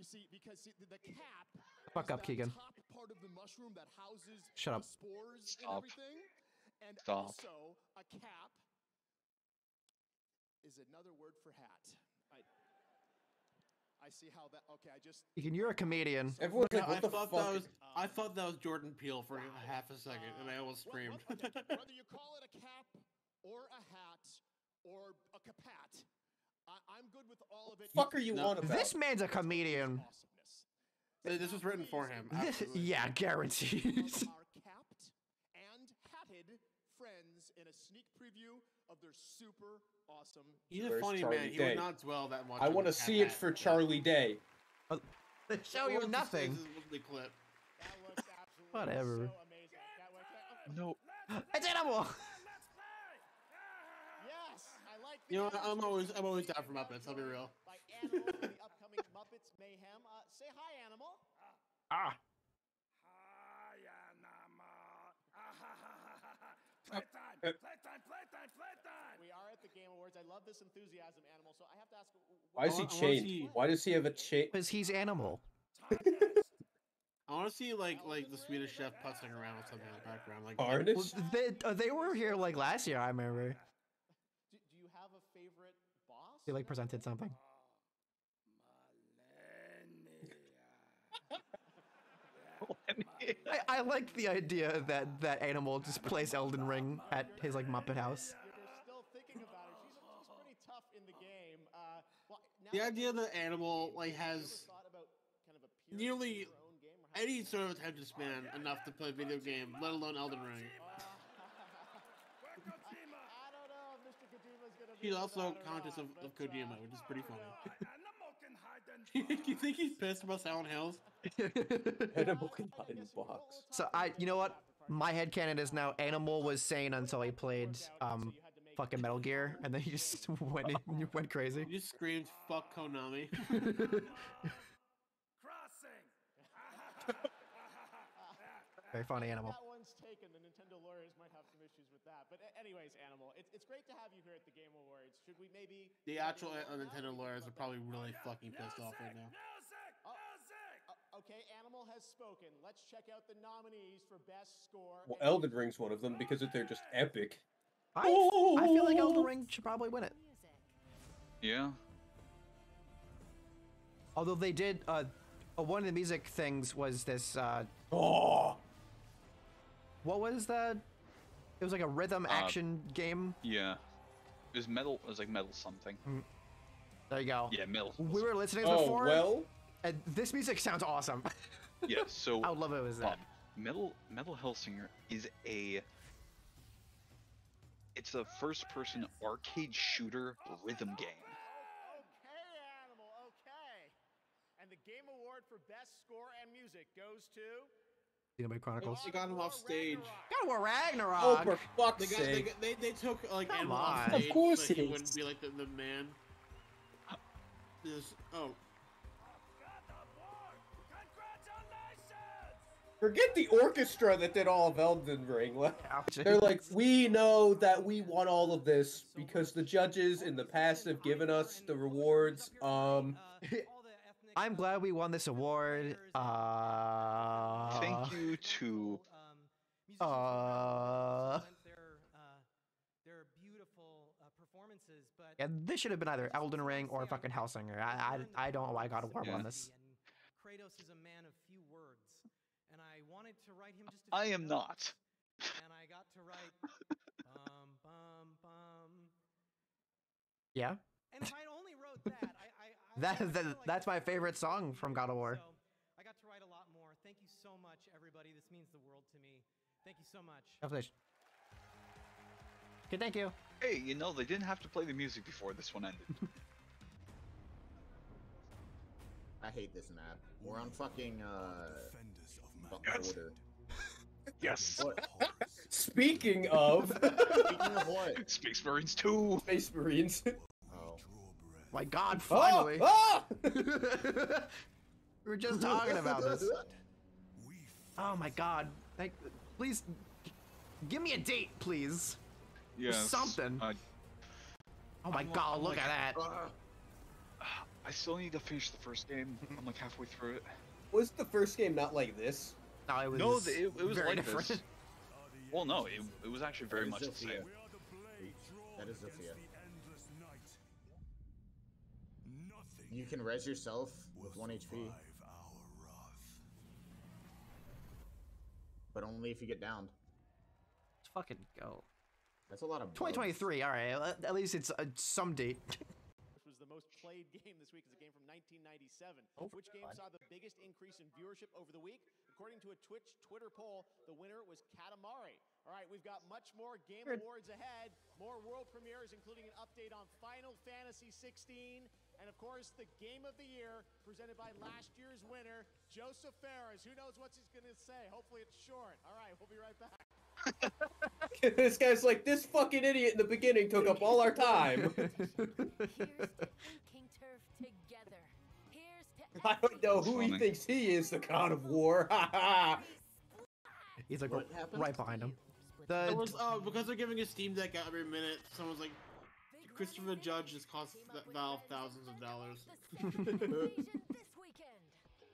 You see, because see, the, the cap. Fuck is up, that Keegan. Top part of the mushroom that houses Shut the up. spores Stop. and everything. And Stop. also, a cap is another word for hat. I, I see how that. Okay, I just. Keegan, you're a comedian. Everyone's No, like, I what the thought fuck? that was I um, thought that was Jordan Peele for half a second, and I almost screamed. Whether you call it a cap or a hat or a capat, I, I'm good with all of it. fuck are you No. on about? This man's a comedian. Uh, this was written for him. This, absolutely. yeah, guaranteed. Our capped and hatted friends in a sneak preview of their super awesome. He's a funny Charlie man. He would not dwell that much. I want to see it for Charlie Day. They show you was nothing. the clip. That looks absolutely Whatever. so amazing. That was- No. It's animal. Yes, I like You know, I'm always I'm always down for Muppets. I'll be real. by Animal the upcoming Muppets Mayhem. Uh, say hi, Animal. Ah. We are at the Game Awards. I love this enthusiasm, Animal. So I have to ask. Why is he chained? Why does he have a chain? Because he's animal. I want to see like like the Swedish chef putzing around with something in the background. Like Harness? Well, they, uh, they were here like last year, I remember. Do, do you have a favorite boss? They like presented something. I, I like the idea that that animal just plays Elden Ring at his like Muppet house. You're still thinking about it. She's, she's pretty tough in the. Uh, well, the idea that animal like has kind of nearly in your own game or how any sort of attention span enough to play a video game, let alone Elden Ring. I don't know if Mr. Kojima He's also conscious of, of Kojima, which is pretty funny. you think he's pissed about Silent Hills? Animal can hide in the box. So I, you know what? My head headcanon is now Animal was sane until he played um fucking Metal Gear, and then he just went in, went crazy. He just screamed, "Fuck Konami." Very funny Animal. That one's taken. The Nintendo lawyers might have some issues with that. But anyways, Animal, it's, it's great to have you here at the Game Awards. Should we maybe... The actual uh, Nintendo lawyers are probably really fucking pissed off right now. Uh, okay, Animal has spoken. Let's check out the nominees for Best Score. Well, Elden Ring's one of them because they're just epic. I, I feel like Elden Ring should probably win it. Yeah. Although they did, uh, uh, one of the music things was this. Uh, oh. What was that? It was like a rhythm Uh, action game. Yeah. It was metal. It was like metal something. There you go. Yeah, metal. We were listening Oh, before. well. And this music sounds awesome. Yeah. So I would love it was that. um, Metal Metal Hellsinger is a. It's a first-person arcade shooter rhythm game. Okay, Animal, okay. And the Game Award for Best Score and Music goes to... Xenoblade Chronicles. They got him off stage. God of War Ragnarok. Oh, for fuck's They, got, they, sake. got- they, they took like Come Animal off on. Of stage. course so he it wouldn't be like the, the man. This oh Forget the orchestra that did all of Elden Ring. They're like, we know that we won all of this because the judges in the past have given us the rewards. Um, I'm glad we won this award. Uh, Thank you to Uh, their beautiful uh, performances, but yeah, this should have been either Elden Ring or fucking Hellsinger. I, I, I don't know why God of War won Yeah. this. Kratos is a man of few words, and I wanted to write him just a I few am notes, not. and I got to write bum bum bum. Yeah, And if I only wrote that, I, I, I that, that that's my favorite song from God of War. So I got to write a lot more. Thank you so much, everybody. This means the world to me. Thank you so much. Revelation. Okay, thank you. Hey, you know they didn't have to play the music before this one ended. I hate this map. We're on fucking uh bu- border. yes. Speaking of Speaking of what? Space Marines 2. Space Marines. Oh. My God, Oh, finally! ah! we were just talking about this. Oh my God! Thank, please, give me a date, please. Or Yes. something. Uh, oh my I'm God! I'm Look like- at that. I still need to finish the first game. I'm like halfway through it. Was the first game not like this? No, it was. No, th- it, it was very like different. this. Well, no, it, it was actually very much is the same. Zofia. That is Zofia. You can res yourself with 1 HP. But only if you get downed. Let's fucking go. That's a lot of bugs. 2023. All right. At at least it's uh, some date. Which was the most played game this week is a game from 1997. Oh, Which game saw the biggest increase in viewership over the week? According to a Twitch Twitter poll, the winner was Katamari. All right, we've got much more Game Awards ahead, more world premieres, including an update on Final Fantasy 16, and of course, the Game of the Year presented by last year's winner, Josef Fares. Who knows what he's going to say? Hopefully, it's short. All right, we'll be right back. this guy's like, this fucking idiot in the beginning took up all our time. I don't know who he thinks he is, the God of War. Ha ha. He's like What happened? right behind him. The was oh because they're giving a Steam Deck out every minute. Someone's like, Christopher Judge just cost Th- Valve thousands of dollars.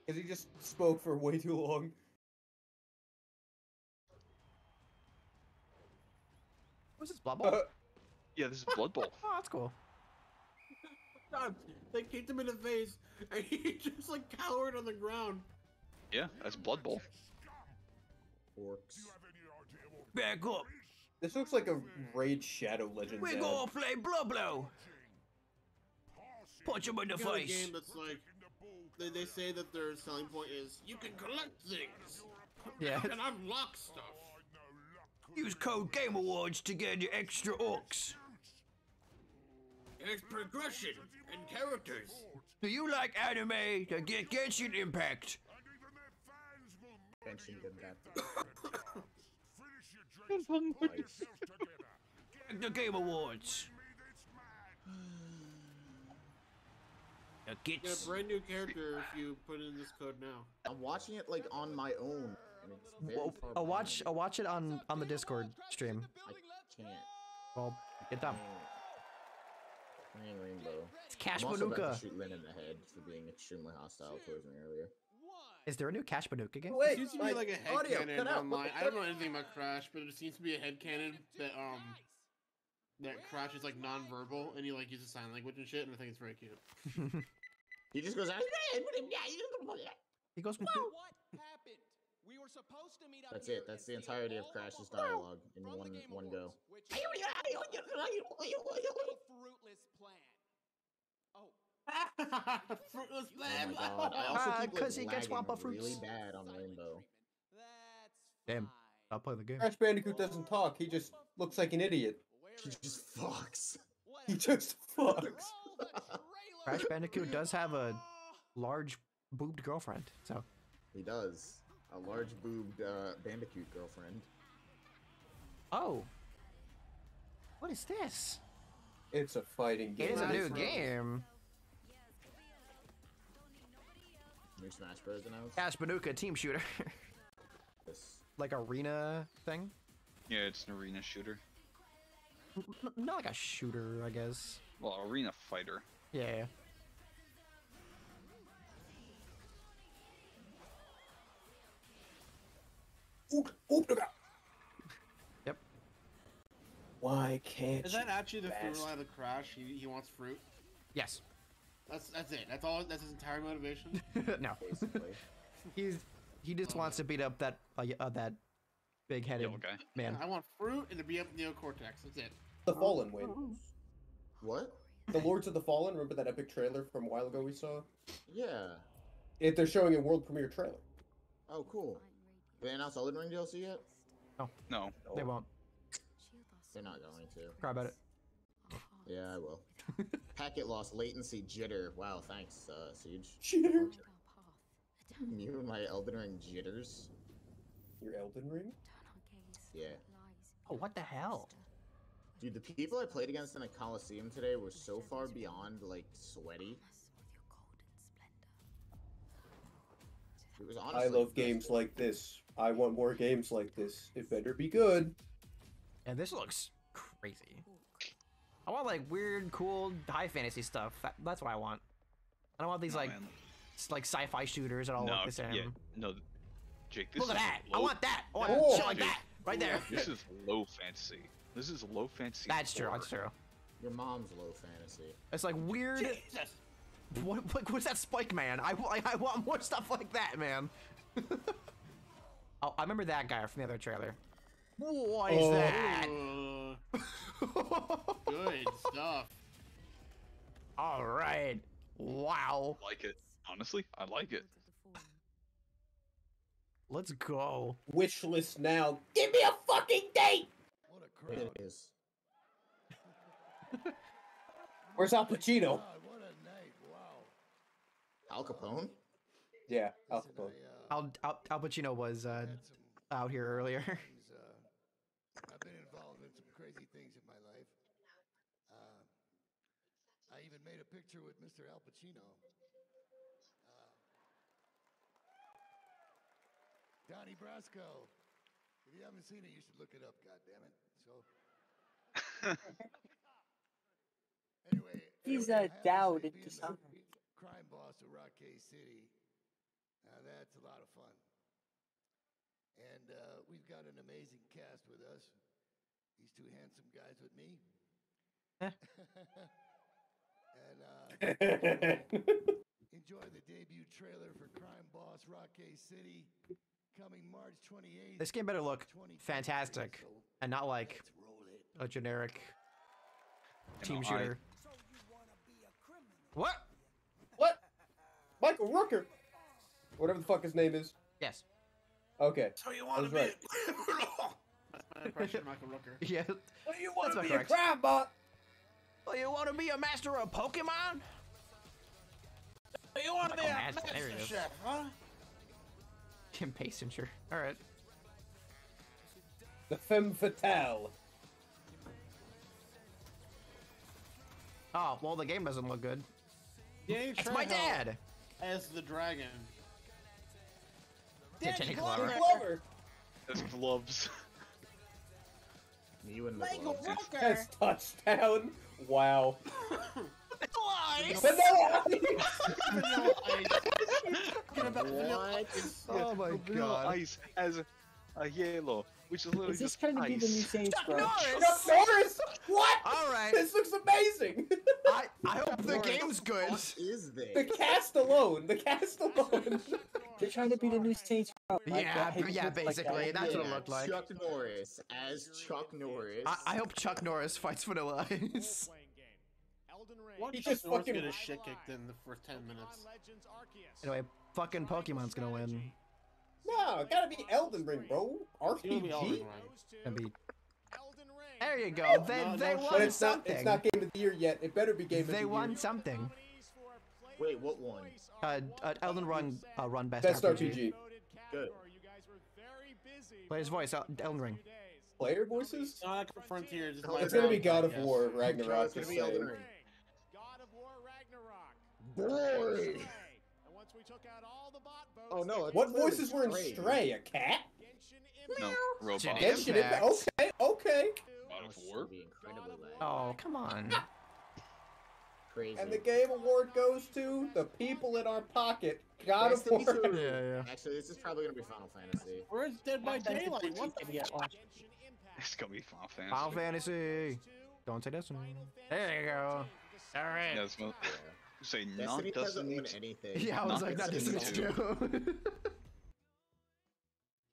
Because he just spoke for way too long. what's this Blood Bowl? Uh, Yeah, this is Blood Bowl. oh, that's cool. God, they kicked him in the face, and he just like cowered on the ground. Yeah, that's Blood Bowl. Orcs. Back up. This looks like a Raid Shadow Legends. We ad. gonna play Blood Bowl. Punch him in the You a face. game that's like, they, they say that their selling point is you can collect things. Yeah. And unlock stuff. Use code Game Awards to get your extra orcs. It's progression and characters. Do you like anime? To get Genshin Impact. Genshin Impact. the Game Awards. The Get a brand new character if you put in this code now. I'm watching it like on my own, and it's very Well, I'll watch. I'll watch it on on the Discord stream. I can't. Well, get done. Playing Rainbow. It's Cash I'm also about Manuka. shoot Lynn in the head for being extremely hostile towards me earlier. Is there a new Cash Manuka game? There seems to be like a audio, headcanon cut out. online. I don't know anything about Crash, but it seems to be a headcanon that um that Crash is like non-verbal and he like uses sign language and shit, and I think it's very cute. he just goes. He goes. What That's it. That's the entirety of Crash's dialogue in one one go. Awards, which is a fruitless plan. Oh, Fruitless Oh my god! I also ah, keep like 'cause he gets lagging Wampa really fruits. bad on Rainbow. Damn. I'll play the game. Crash Bandicoot doesn't talk. He just looks like an idiot. He just fucks. He just fucks. Crash Bandicoot does have a large boobed girlfriend, so He does. A large boobed uh, Bandicoot girlfriend. Oh. What is this? It's a fighting game. It is a new game. New Smash Bros. announced. Cash Manuka team shooter. This. like arena thing? Yeah, it's an arena shooter. N- n- not like a shooter, I guess. Well, arena fighter. Yeah. Yep. Why can't Is that actually the fruit line of the Crash? He, he wants fruit. Yes. That's that's it. That's all. That's his entire motivation. no. Basically. He's he just wants to beat up that uh, uh, that big headed Yellow guy. man. I want fruit and to be up Neo Cortex. That's it. The Fallen win. What? The Lords of the Fallen. Remember that epic trailer from a while ago we saw? Yeah. It, they're showing a world premiere trailer. Oh, cool. They announced Elden Ring DLC yet? No. No. They won't. They're not going to. Cry about it. Yeah, I will. Packet loss latency jitter. Wow, thanks, uh, Siege. Jitter. You and my Elden Ring jitters. Your Elden Ring? Yeah. Oh, what the hell? Dude, the people I played against in the Coliseum today were so far beyond like sweaty. It was honestly. I love games like this. I want more games like this. It better be good. And this looks crazy. I want like weird, cool, high fantasy stuff. That, that's what I want. I don't want these No, like man. like sci-fi shooters that all no, look the same. yeah, no. Jake, this Look at is that! I want that! I want Oh. shit like Jake, that! Right there! This is low fantasy. This is low fantasy. That's true, that's true. Your mom's low fantasy. It's like weird. What, what, what's that Spike Man? I, wa- I want more stuff like that, man. oh, I remember that guy from the other trailer. What is Oh. that? Uh, good stuff. All right. Wow. Like it. Honestly, I like it. Let's go. Wish list now. Give me a fucking date. What a crowd. It is. Where's Al Pacino? Al Capone? Yeah, Al Capone. Al, Al, Al Pacino was uh, out here earlier. I've been involved in some crazy things in my life. Uh, I even made a picture with Mr. Al Pacino. Uh, Donnie Brasco. If you haven't seen it, you should look it up. God damn it! So. anyway, He's anyway, uh, I have to Dowd into being something. Crime boss of Rockay City. Now that's a lot of fun. And uh, we've got an amazing cast with us. These two handsome guys with me. and uh, enjoy the debut trailer for Crime Boss Rockay City coming March 28th. this game better look fantastic and not like a generic team know, I- shooter. What? What? Michael Rooker. Whatever the fuck his name is. Yes. Okay. So you want to be? right. That's my impression of Michael Rooker. Yeah. What do you want to to be be a correct. crime bot? Oh, you want to be a master of Pokemon? You want to be Oh, a Master- master there he is. chef, huh? Kim Basinger. All right. The femme fatale. Oh, well, the game doesn't look good. Danny It's my Trejo dad. As the dragon. Yeah, Danny Danny Glover. Glover. His gloves. You and the Lego gloves. Rocker. That's touchdown. Wow. Ice. Vanilla Vanilla Ice. What? Oh my Vanilla god. Ice as a, a yellow, which is literally Is this just going to be the new. Saints Chuck Row? Norris. Chuck Norris. What? All right. This looks amazing. I, I hope the game's good. What is this? the cast alone. The cast alone. They're trying to be the new Saints Row. like Yeah, that. Yeah, look like basically, that. that's what it looked like. Chuck Norris as Chuck Norris. I, I hope Chuck Norris fights Vanilla Ice. What He just fucking- get his shit kicked in the first ten minutes. Anyway, fucking Pokemon's gonna win. No, it gotta be Elden Ring, bro. It's gonna be Elden RPG. Ring. Gonna be. There you go. They No, they no won But it's not. something. It's not game of the year yet. It better be game of the year. they won something. Wait, what one? Uh, uh, Elden Run uh, run best, Best RPG. RPG. Good. Play his voice. El- Elden Ring. Player voices? Sonic Frontiers. is Oh, my It's gonna be God of guess. War Ragnarok. it's gonna be Elden. Ring. God of War Ragnarok. Boring. Oh no! What voices were in Stray. Stray? A cat? No, robot. Genshin Impact. Impact. Okay, okay. God of This War. would be incredibly lame. Oh, come on. Crazy. And the game award goes to the people in our pocket. God Best of War. Yeah, yeah. Actually, this is probably gonna be Final Fantasy. Where's Dead by Daylight? What the game to get watched. It's gonna be Final Fantasy. Final Fantasy. Don't say Destiny. There you go. All right. Yeah, it's gonna say not Destiny doesn't Destiny. win anything. Yeah, I was Not like, not Destiny Destiny 2.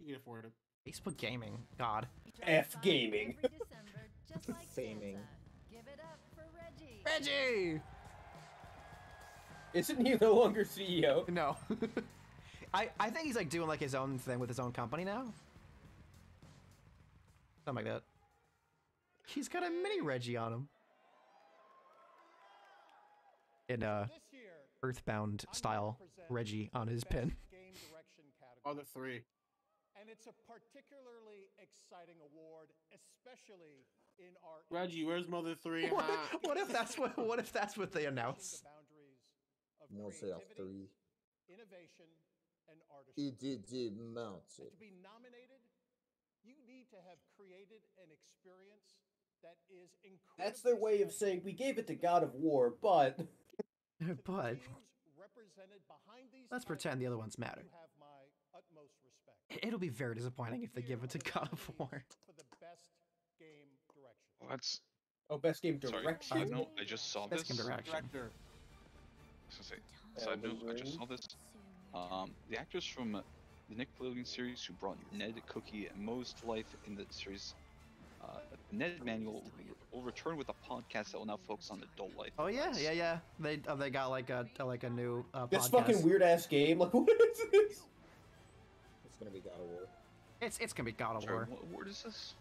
You can afford it. Facebook Gaming. God. F gaming. Every December, like Faming. Give it up for Reggie. Reggie! Isn't he no longer CEO? No. I, I think he's like doing like his own thing with his own company now. Something like that. He's got a mini Reggie on him. In uh This year, Earthbound style Reggie on his pin. Game direction category. Other three. And it's a particularly exciting award, especially in our Reggie, where's Mother Three? What, Huh? what if that's what what if that's what they announce? the boundaries of We'll say off creativity, three. innovation, and artistry. EDD And mounted. to be nominated, you need to have created an experience that is incredible. That's their way of saying we gave it to God of War, but but represented behind these let's pretend the other ones matter. have my utmost respect. It'll be very disappointing if they give it to God of War. For the best game direction. Well, that's oh, best game sorry. direction. Side note, I just saw Best this. game direction. Director. I was gonna say, side note, I just saw this. Um, the actors from uh, the Nickelodeon series who brought Ned, Cookie, and Moe's to life in the series, uh, Ned Manual will, be, will return with a podcast that will now focus on adult life. Oh yeah, yeah, yeah. They uh, they got like a uh, like a new uh, This podcast. fucking weird ass game. Like what is this? It's gonna be God of War. It's it's gonna be God of Sorry, War. what award is this?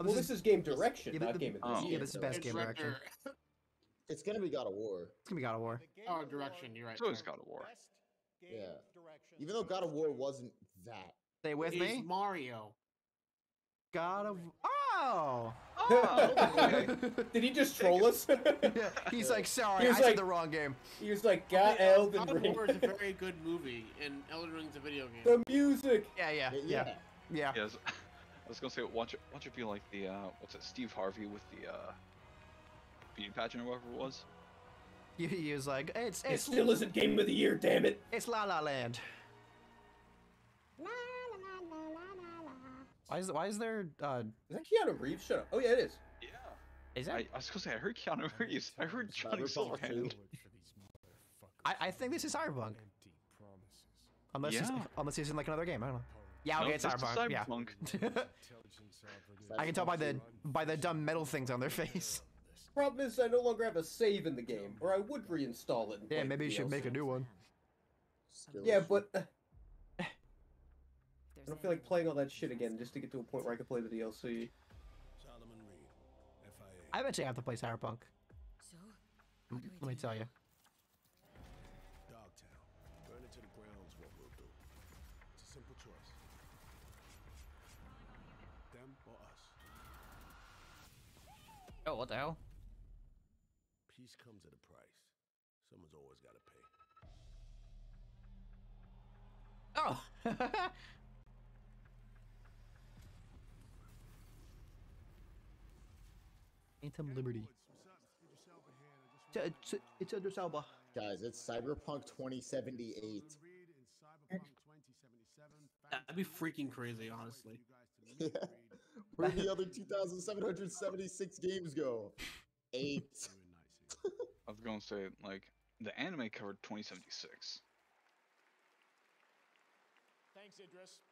Oh, Well, this is game direction, yeah, the- not the- game of the oh. yeah, year. this is best It's game direction. It's gonna be God of War. It's gonna be God of War. The Oh, direction. You're right. So is sorry. God of War. Best game Yeah. direction. Even though God of War wasn't that. Stay with It's me. Mario. God of Oh. Did he just troll us? yeah, he's like, sorry, He I was said the wrong game. he was like, got Yeah, Elden God of Ring. War is a very good movie, and Elden Ring's a video game. the music. Yeah, yeah, Yeah. yeah, yeah. Yeah, I was, gonna say, watch it, watch it be like the uh, what's it, Steve Harvey with the uh, beauty pageant or whatever it was. He, he was like, it's It it's still isn't game of the year, damn it. it's La La Land. Why is why is there uh Is that Keanu Reeves? Shut up. Oh yeah, it is. Yeah. is I, it? I was gonna say, I heard Keanu Reeves. I heard Johnny Cyberpunk Silverhand. I, I think this is Cyberpunk. Unless it's, Yeah. unless it's in like another game, I don't know. Yeah, okay, No, it's this is Cyberpunk. Yeah. I can tell by the by the dumb metal things on their face. Problem is, I no longer have a save in the game, or I would reinstall it. and Yeah, maybe you should make a new one. Skill Yeah, but uh, I don't feel like playing all that shit again just to get to a point where I can play the DLC. I eventually have to play Cyberpunk. Let me tell you. Dogtown. Burn it to the ground's what we'll do. It's a simple choice. Them or us. Oh, what the hell? Peace comes at a price. Someone's always got to pay. Oh. Phantom Liberty. It's, it's, it's Idris Guys, it's Cyberpunk 2078. That'd be freaking crazy, honestly. Yeah. Where the other 2,776 games go? Eight. I was gonna say like the anime covered 2076. Thanks, Idris.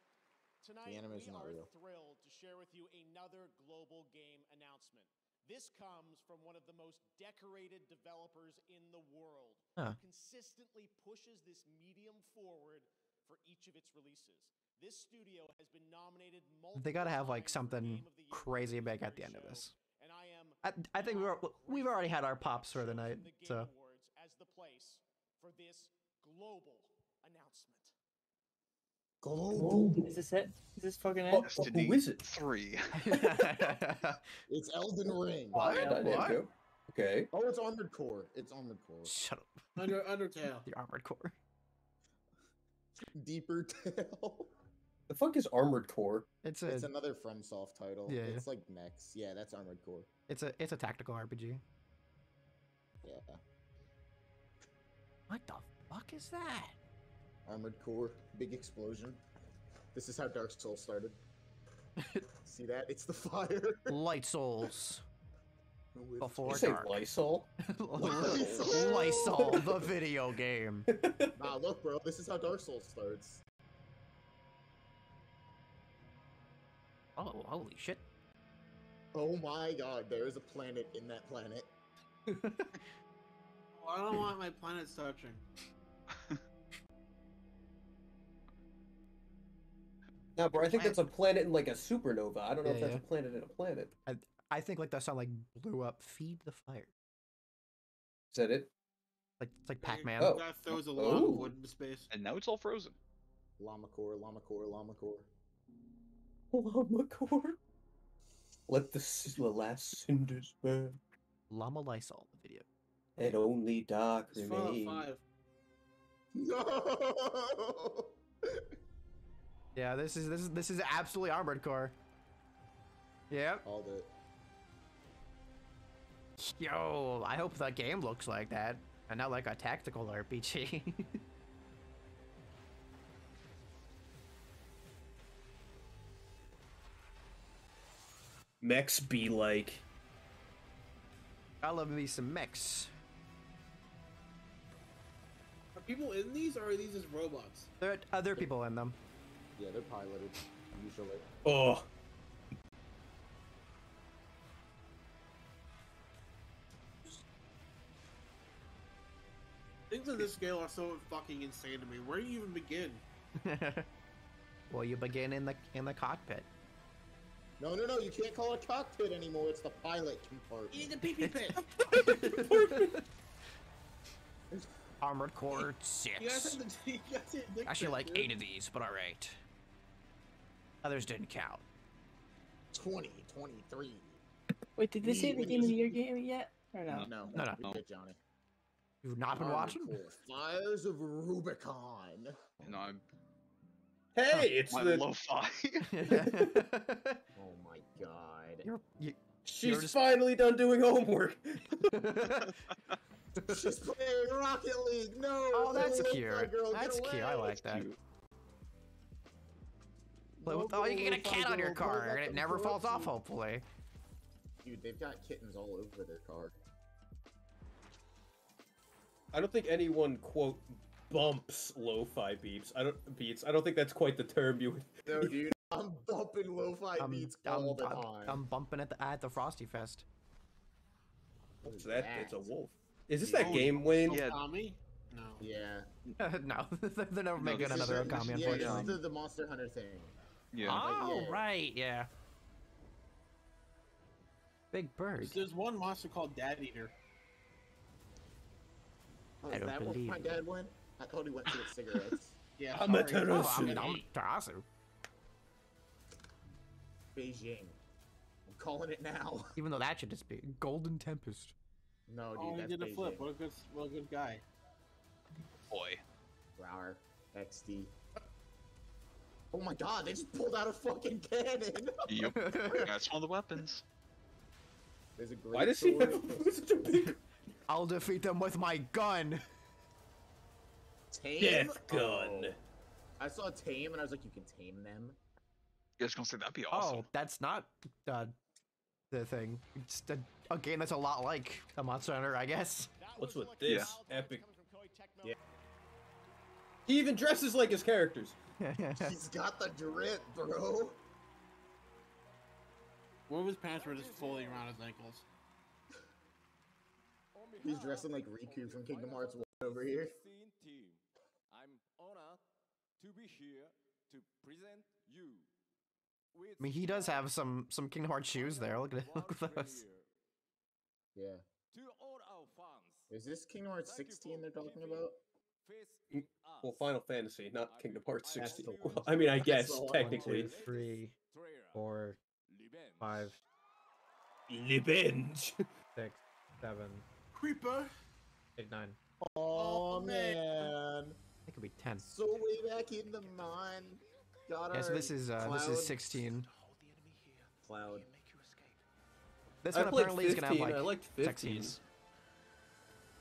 Tonight, The animation we not are real. thrilled to share with you another global game announcement. This comes from one of the most decorated developers in the world, Huh. who consistently pushes this medium forward for each of its releases. This studio has been nominated multiple They gotta have like something Game of the Year crazy big at the end of this. and I am I, I think we're, we've already had our pops for the night, so as the place for this global. Global. Is this it? Is this fucking it? Oh, Destiny who is it? Three. It's Elden Ring. What? I What? Okay. Oh, it's Armored Core. It's Armored Core. shut up. Under Undertale. The Armored Core. Deeper Tale. The fuck is Armored Core? It's a It's another FromSoft title. Yeah, yeah. It's like mechs. Yeah, that's Armored Core. it's a it's a tactical RPG. Yeah. What the fuck is that? Armored Core. Big explosion. This is how Dark Souls started. See that? It's the fire. Light Souls. With- Before You say dark. Lysol? Lysol. Lysol, the video game. Nah, look, bro. This is how Dark Souls starts. Oh, holy shit. Oh my god, there is a planet in that planet. Oh, I don't want my planets touching. No, bro, I think that's a planet in like a supernova. I don't know Yeah, if that's yeah. a planet in a planet. I, I think like that sound like blew up. Feed the fire. Is that it? Like it's like Pac-Man. Oh. Guy throws a lot Oh. of wood into space. And now it's all frozen. Llama Core, Llama Core, Llama Core. Llama core. Let the, the last cinders burn, Llama Lysol, the video. and only dark It's remains. 5. No! Yeah, this is this is this is absolutely Armored Core. Yep. All the Yo, I hope the game looks like that, and not like a tactical RPG. Mechs be like. I love me some mechs. Are people in these, or are these just robots? There are other people in them. Yeah, they're piloted usually. Oh. Things on this scale are so fucking insane to me. Where do you even begin? well, you begin in the in the cockpit. No, no, no! You can't call it cockpit anymore. It's the pilot compartment. In the pee pee pit. Armored Core You guys six. have the, you guys have the Actually, like eight of these, but all right. Others didn't count. 20, 23. Wait, did they say the game of the year game yet? Or no? No, No, no. we did, Johnny. You've not been Armored watching? Fires of Rubicon. And I'm Hey, it's my the. lo-fi. Oh my god. You're, you, She's just- finally done doing homework. She's playing Rocket League. No. Oh, that's cute. lo-fi Girl, That's cute. I away. like that. Cute. Play with, oh, you can get a cat on your car, and it never falls off. Hopefully. Dude, they've got kittens all over their car. I don't think anyone quote bumps lo-fi beats. I don't beats. I don't think that's quite the term you would. No, dude. I'm bumping lo-fi I'm, beats I'm, all the I'm, time. I'm bumping at the at the Frosty Fest. What is So that it's a wolf. Is this Yeah. that game, oh, Wayne? Yeah. Tommy? No. Yeah. no, they're never No, making this is another a- Okami, Yeah, this is the, the Monster Hunter thing. Yeah. Oh, yeah. right, yeah. Big bird. There's one monster called Dad Eater. Oh, I don't that where believe my dad went? I thought he went to get cigarettes. Yeah, I'm a sorry. Tarasu. Oh, I mean, I'm Beijing. I'm calling it now. Even though that should just be Golden Tempest. No, dude, Oh, he that's did a flip. What a good, what a good guy. Boy. Rar. XD. Oh my god, they just pulled out a fucking cannon! Yep. That's one of the weapons. There's a great Why does he have such a big I'll defeat them with my gun. Tame? death gun? Oh. I saw tame and I was like, you can tame them? You guys gonna say that'd be awesome. Oh, that's not uh, the thing. It's a, a game that's a lot like a Monster Hunter, I guess. What's with this epic? Yeah. He even dresses like his characters. He's got the drip, bro. One of his pants were just fully around his ankles. He's dressing like Riku from Kingdom Hearts 1 over here. Team. I'm honored to be here to present you. With I mean, he does have some some Kingdom Hearts shoes there. Look at it. Look at those. Yeah. to all our fans. Is this Kingdom Hearts 16 they're talking about? Face Well, Final Fantasy, not Kingdom Hearts That's 16. Well, I mean, I guess technically. Two, three, four, five, Revenge. six, seven, Creeper. eight, nine. Oh, man. It could be ten. So way back in the mine. Got Yeah, so this is uh, this is sixteen. Cloud. This I one played apparently is gonna have like I liked 15. scenes.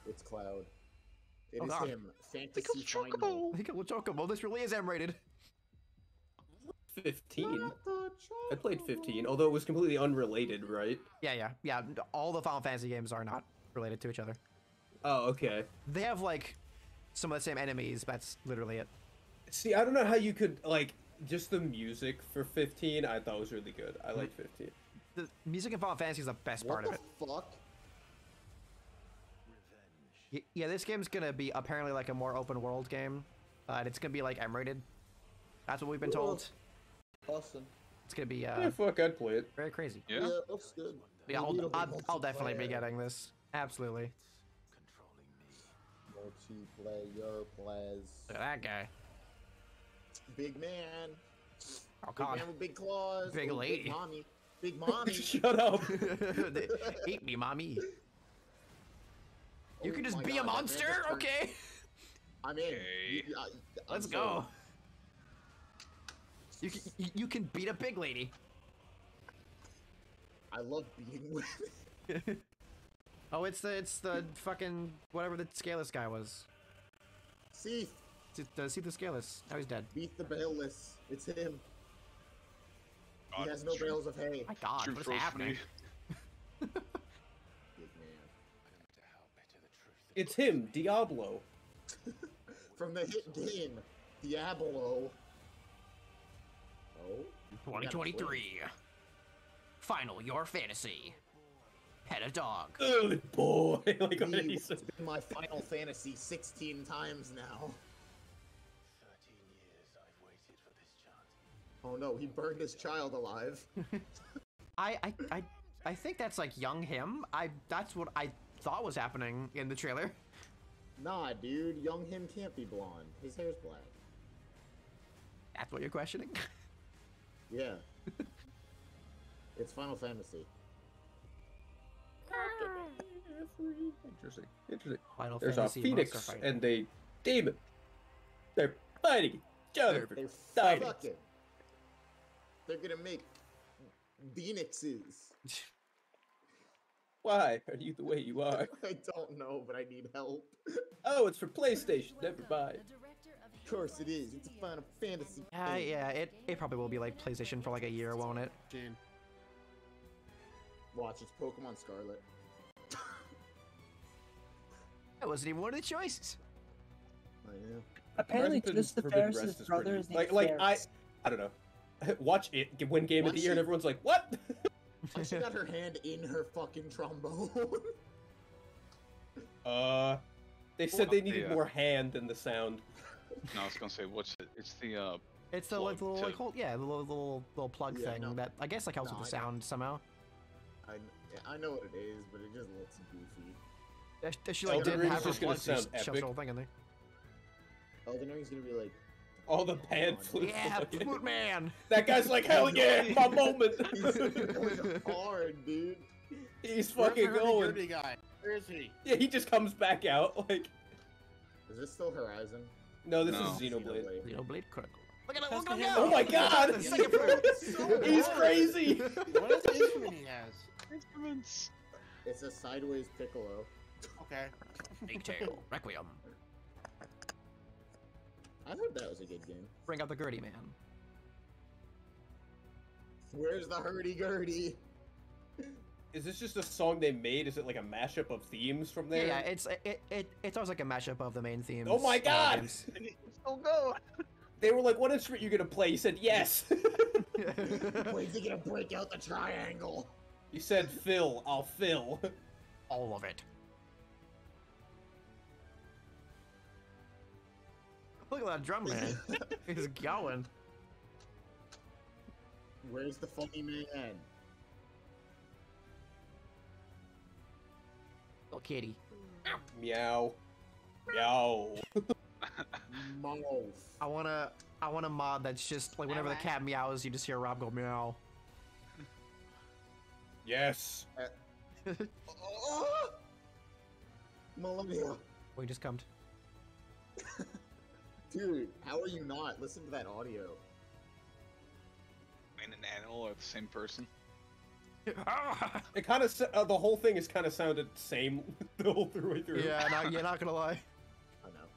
It's Cloud. It oh is Oh, God. him. Fantasy final. I think it will Chocobo. This really is M-rated. 15. I played 15, although it was completely unrelated, right? Yeah, yeah, yeah. All the Final Fantasy games are not related to each other. Oh, okay. They have like some of the same enemies. That's literally it. See, I don't know how you could like just the music for 15. I thought was really good. I like mm. 15. The music in Final Fantasy is the best What part of the it. fuck? Y- Yeah, this game's gonna be apparently like a more open world game, uh, and it's gonna be like M-rated. That's what we've been told. Awesome. It's gonna be Yeah, uh, fuck, I'd play it. very crazy. Yeah. that's good. Yeah, We need I'll, a I'll, I'll definitely be getting this. Absolutely. Multiplayer plays. Look at that guy. Big man. Oh Big god. man with big claws. Big lady. Big mommy. Big mommy. Shut up. Eat me, mommy. You Oh can just be God, a monster, turned- okay? I'm in. Okay. You- I- I'm Let's sold. go. You can, you- you can beat a big lady. I love beating women. Oh, it's the it's the fucking whatever the scaleless guy was. See, It's the see the scaleless. Now he's dead. beat the bailless. It's him. God, he has no true- bales of hay. My God, true what's happening? It's him, Diablo. From the hit game, Diablo. Oh. we got a 2023. Final your fantasy. Pet a dog. Good boy. like twin. what did Me, he say? It's been my Final Fantasy 16 times now. Oh no, he burned his child alive. I I I I think that's like young him. I that's what I thought was happening in the trailer. nah, dude, young him can't be blonde. His hair's black. That's what you're questioning. Yeah. it's Final Fantasy. Interesting. Interesting. Final There's Fantasy a phoenix and a demon. They're fighting each other. They're Fighting. fucking. They're gonna make phoenixes. Why are you the way you are? I don't know, but I need help. Oh, it's for PlayStation. Never mind. Of course it is. It's a Final Fantasy. Uh, yeah, it, it probably will be like PlayStation for like a year, won't it? Jane. Watch, it's Pokemon Scarlet. That wasn't even one of the choices. I know. Apparently, Horizon just the Forbidden Ferris's is brother pretty- is like like I Ferris. I don't know. Watch it win game of the year, and everyone's like, "What?" Why she got her hand in her fucking trombone? uh, they said they Well, needed yeah. more hand than the sound. No, I was gonna say, what's it? It's the uh. It's the like little to- like hold, yeah, the little little little plug Yeah, thing no. that I guess like helps No, with the I know. sound somehow. I, I know what it is, but it just looks goofy. That, that she like Elden didn't Ring's have her just gonna blood, so sound she shoved the whole thing in there. Elden Ring's gonna be like. All the pan flute. Yeah, fucking- Flute Man. That guy's like, hell yeah, my moment. He's going hard, dude. He's fucking the going. hurdy-gurdy guy? Where is he? Yeah, he just comes back out. Like, Is this still Horizon? no, this No. is Xenoblade. Xenoblade Critical. Look at him, look at him go! Oh my god! Second. So He's crazy. What is the instrument he has? Instruments. It's a sideways piccolo. Okay. Big tail. Requiem. I heard that was a good game. Bring out the Gertie man. Where's the hurdy gurdy? Is this just a song they made? Is it like a mashup of themes from there? yeah, it's it, it it's always like a mashup of the main themes. Oh my god! games. Still go. They were like, "What instrument you gonna play?" He said, "Yes." When's he gonna break out the triangle? he said, "Fill, I'll fill." All of it. Look at that drum man. He's going. Where's the funny man? Little kitty. Meow. Meow. Mouth. I wanna I want a mod that's just like whenever the cat meows, you just hear Rob go meow. Yes. Oh! Millennia. We just come. Dude, how are you not? Listen to that audio. And an animal are the same person. It kind of uh, the whole thing is kind of sounded same the whole through through. Yeah, not, you're not gonna lie. I know.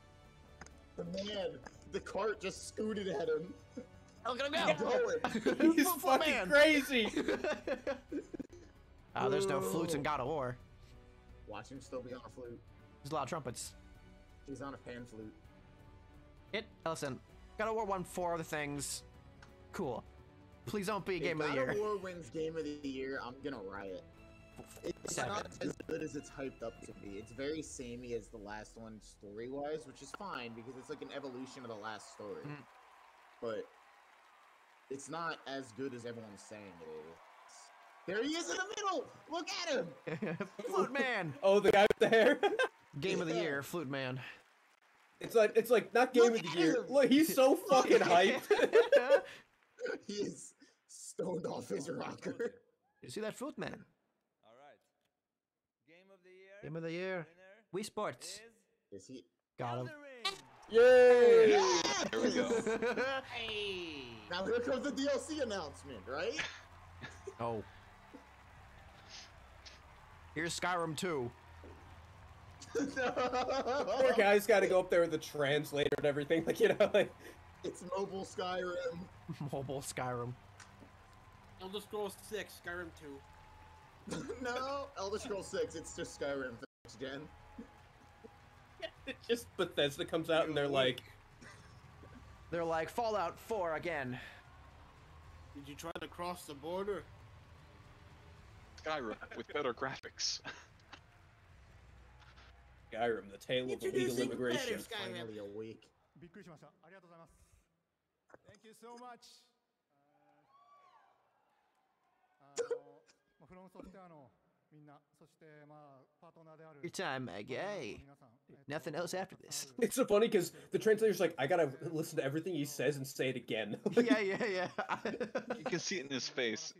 The man, the cart just scooted at him. Look at him go! going. He's fucking man. crazy. Ah, there's no flutes in God of War. Watch him still be on a flute. There's a lot of trumpets. He's on a pan flute. It. Listen, God of War won four of the things. Cool. Please don't be If game of the year. God year. of War wins Game of the Year, I'm gonna riot. It's Seven. not as good as it's hyped up to be. It's very samey as the last one story-wise, which is fine because it's like an evolution of the last story. Mm. But it's not as good as everyone's saying it is. There he is in the middle. Look at him. Flute Man. Oh, the guy with the hair. Game of the year, Flute Man. It's like it's like not game Look of the year. him. Look, he's so fucking hyped. he is stoned off his rocker. You see that fruit Man? All right. Game of the year. Game of the year. Wii Sports. Is he? Got him. Yay! There we go. Hey. Now here comes the DLC announcement, right? Oh. Here's Skyrim 2. Poor guy's got to go up there with the translator and everything. Like you know, like It's mobile Skyrim. Mobile Skyrim. Elder Scrolls 6, Skyrim 2. no, Elder Scrolls 6. It's just Skyrim for next gen. just Bethesda comes out and they're like, They're like Fallout 4 again. Did you try to cross the border? Skyrim with better graphics. Skyrim, the tale of illegal immigration. Finally awake. Thank you so much. Your time, uh, my guy. Nothing else after this. It's so funny because the translator's like, I gotta listen to everything he says and say it again. yeah, yeah, yeah. you can see it in his face.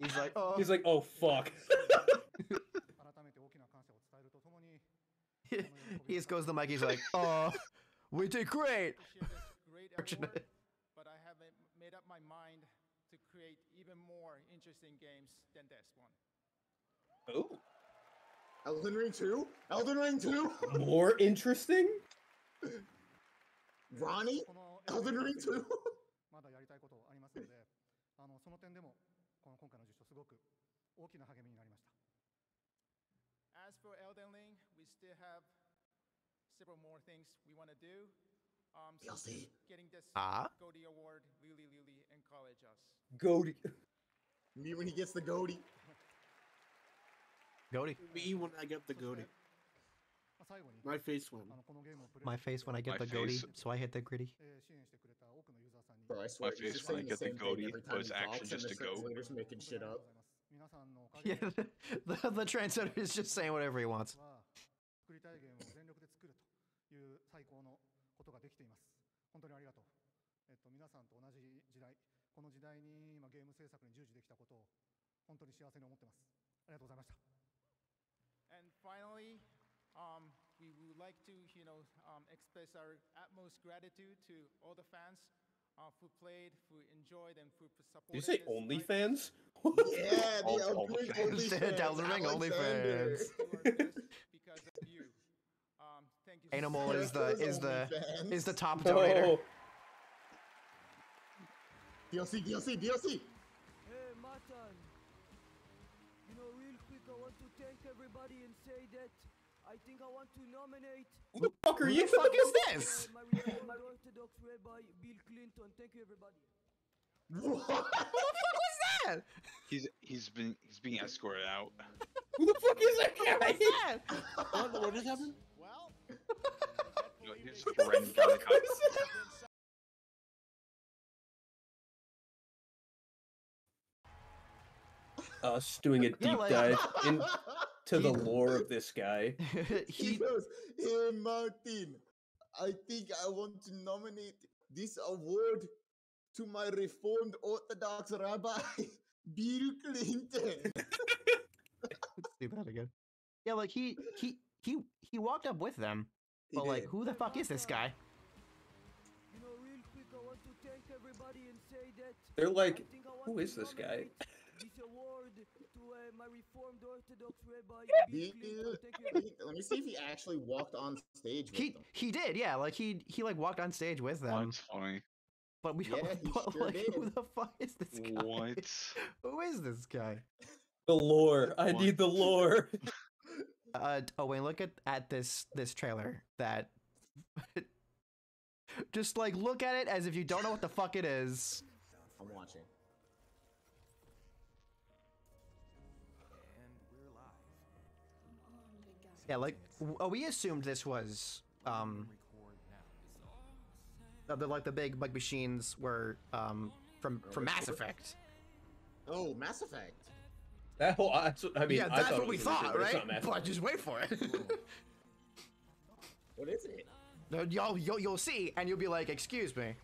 He's like, oh. He's like, oh, fuck. he just goes to the mic. He's like, oh, we did great. share this great Fortunate. award, but I have uh, made up my mind to create even more interesting games than this one. Ooh. Elden Ring 2? Elden Ring 2? More interesting? Ronnie? この Elden Ring 2? まだやりたいことありますので、あのその点でもこの今回の受賞すごく大きな励みになりました。As for Elden Ring, we still have several more things we want to do. Um, so Filthy. getting this ah. Goody Award really, and College us. Goody. Me when he gets the Goody. Goody. Me when I get the Goody. My face when. My face when I get My the Goody. so I hit the gritty. Bro, I swear, My face when I get the goatee was actually just a goat. making shit up. Yeah, the, the, the translator is just saying whatever he wants. は作りたいゲームを全力で作るという最高のことができています。本当にありがとう。えっと、皆さんと同じ時代、この時代に今ゲーム制作に従事できたことを本当に幸せに思ってます。ありがとうございました。And finally, um, we would like to, you know, um, express our utmost gratitude to all the fans uh, who played, who enjoyed, and who supported. Did you say OnlyFans? Yeah, the upgrade OnlyFans. Elden Ring. OnlyFans. Animal is the is the is the top Oh. donator. DLC, DLC, DLC. Hey, Matan. You know, real quick, I want to thank everybody and say that I think I want to nominate. Who the fuck are Who you? the fuck is this? My Reformed Orthodox Rabbi Bill Clinton. Thank you, everybody. Who the fuck was that? He's he's been he's being escorted out. Who the fuck is that guy? What, what just happened? Well, You know, his friend got a cut. Us doing a Yeah, deep like- dive into the lore of this guy. He goes, Hey Martin, I think I want to nominate this award to my Reformed Orthodox Rabbi, Bill Clinton. Let's do that again. Yeah, like he he he he walked up with them, He but like, did. who the fuck is this guy? You know, real quick, I want to thank everybody and say that They're like, I think I want who to is this guy? nominate This award to uh, my Reformed Orthodox Rabbi Bill Bill Clinton. Thank you. Clinton. Let me see if he actually walked on stage with He them. he did, yeah. Like he he like walked on stage with them, That's funny. but we don't. Yeah, he but, sure like, who the fuck is this guy? What? Who is this guy? The lore. I What? need the lore. Uh, oh wait, look at at this this trailer. That just like look at it as if you don't know what the fuck it is. I'm watching. And we're live. Yeah, like oh, we assumed this was um the, like the big like machines were um from from Mass Effect. Oh, Mass Effect. That whole, that's what, I mean, yeah, I that's thought what it we was gonna thought, but it's right? not But just wait for it. What is it? No, y'all, you'll, you'll see, and you'll be like, "Excuse me."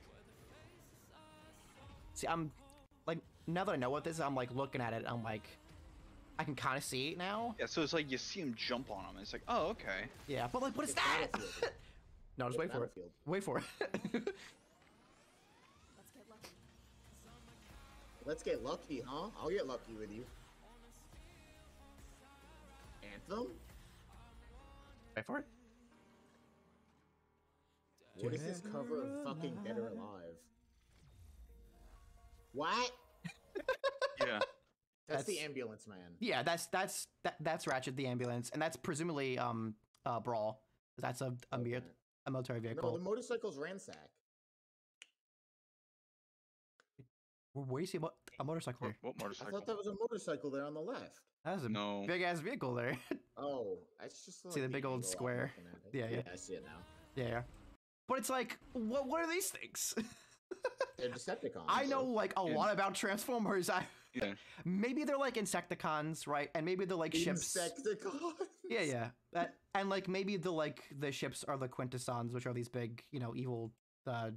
See, I'm like now that I know what this is, I'm like looking at it. I'm like, I can kind of see it now. Yeah, so it's like you see him jump on him. It's like, oh, okay. Yeah, but like, what is that? No, just wait for it. Wait for it. Let's get lucky. Let's get lucky, huh? I'll get lucky with you. Anthem? wait for it. What is this cover of fucking Dead or Alive? What? Yeah. That's, the ambulance man. Yeah, that's that's that, that's Ratchet the ambulance, and that's presumably um uh Brawl. That's a a, Okay. mi- a military vehicle. No, vehicle. the motorcycle's ransack. Where, where do you see a, mo- a motorcycle What, here? what I thought that was a motorcycle there on the left. That's a No. big ass vehicle there. Oh, it's just like See the big old square? looking at it. Yeah, yeah. I see it now. yeah, yeah. But it's like, what what are these things? They're Decepticons. I know like a Yeah. lot about Transformers. I Yeah. maybe they're like Insecticons, right? And maybe they're like ships. Insecticons. Yeah, yeah. That, and like maybe the like the ships are the Quintessons, which are these big, you know, evil, uh,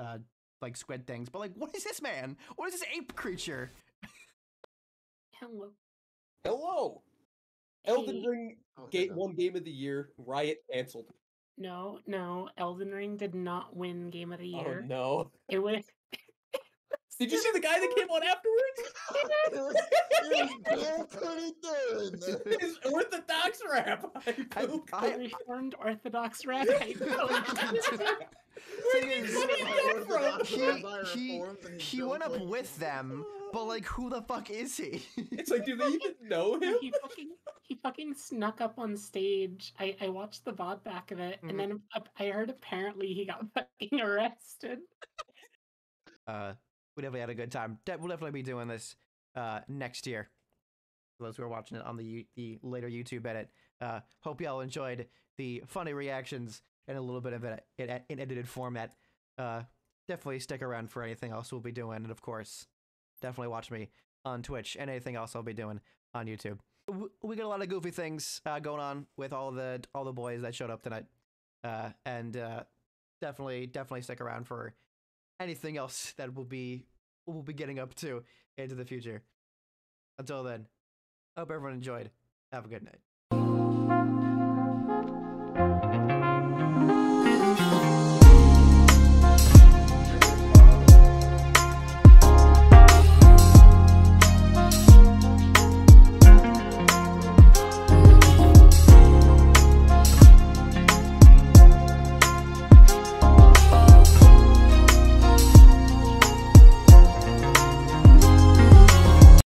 uh, like squid things. But like, what is this man? What is this ape creature? Hello. Hello. Elden Hey. Ring Oh, gate one game of the year. Riot canceled. No, no, Elden Ring did not win Game of the year. Oh Year. no! It was Did you see the guy that came on afterwards? it was, it was Bill Clinton. His Orthodox rap. I, the I, Reformed Orthodox Rabbi. thing is, Orthodox he rabbi he, reformed and he Bill went up with them, but like, who the fuck is he? It's like, do they even know him? he fucking he fucking snuck up on stage. I I watched the VOD back of it, Mhm. and then I heard apparently he got fucking arrested. uh, we definitely had a good time. De- we'll definitely be doing this uh next year. For those who are watching it on the the later YouTube edit, uh, hope y'all enjoyed the funny reactions and a little bit of it in, in edited format. Uh, definitely stick around for anything else we'll be doing, and of course, definitely watch me on Twitch and anything else I'll be doing on YouTube. we got a lot of goofy things uh, going on with all the all the boys that showed up tonight, uh, and uh, definitely definitely stick around for anything else that we'll be we'll be getting up to into the future. Until then, hope everyone enjoyed. Have a good night.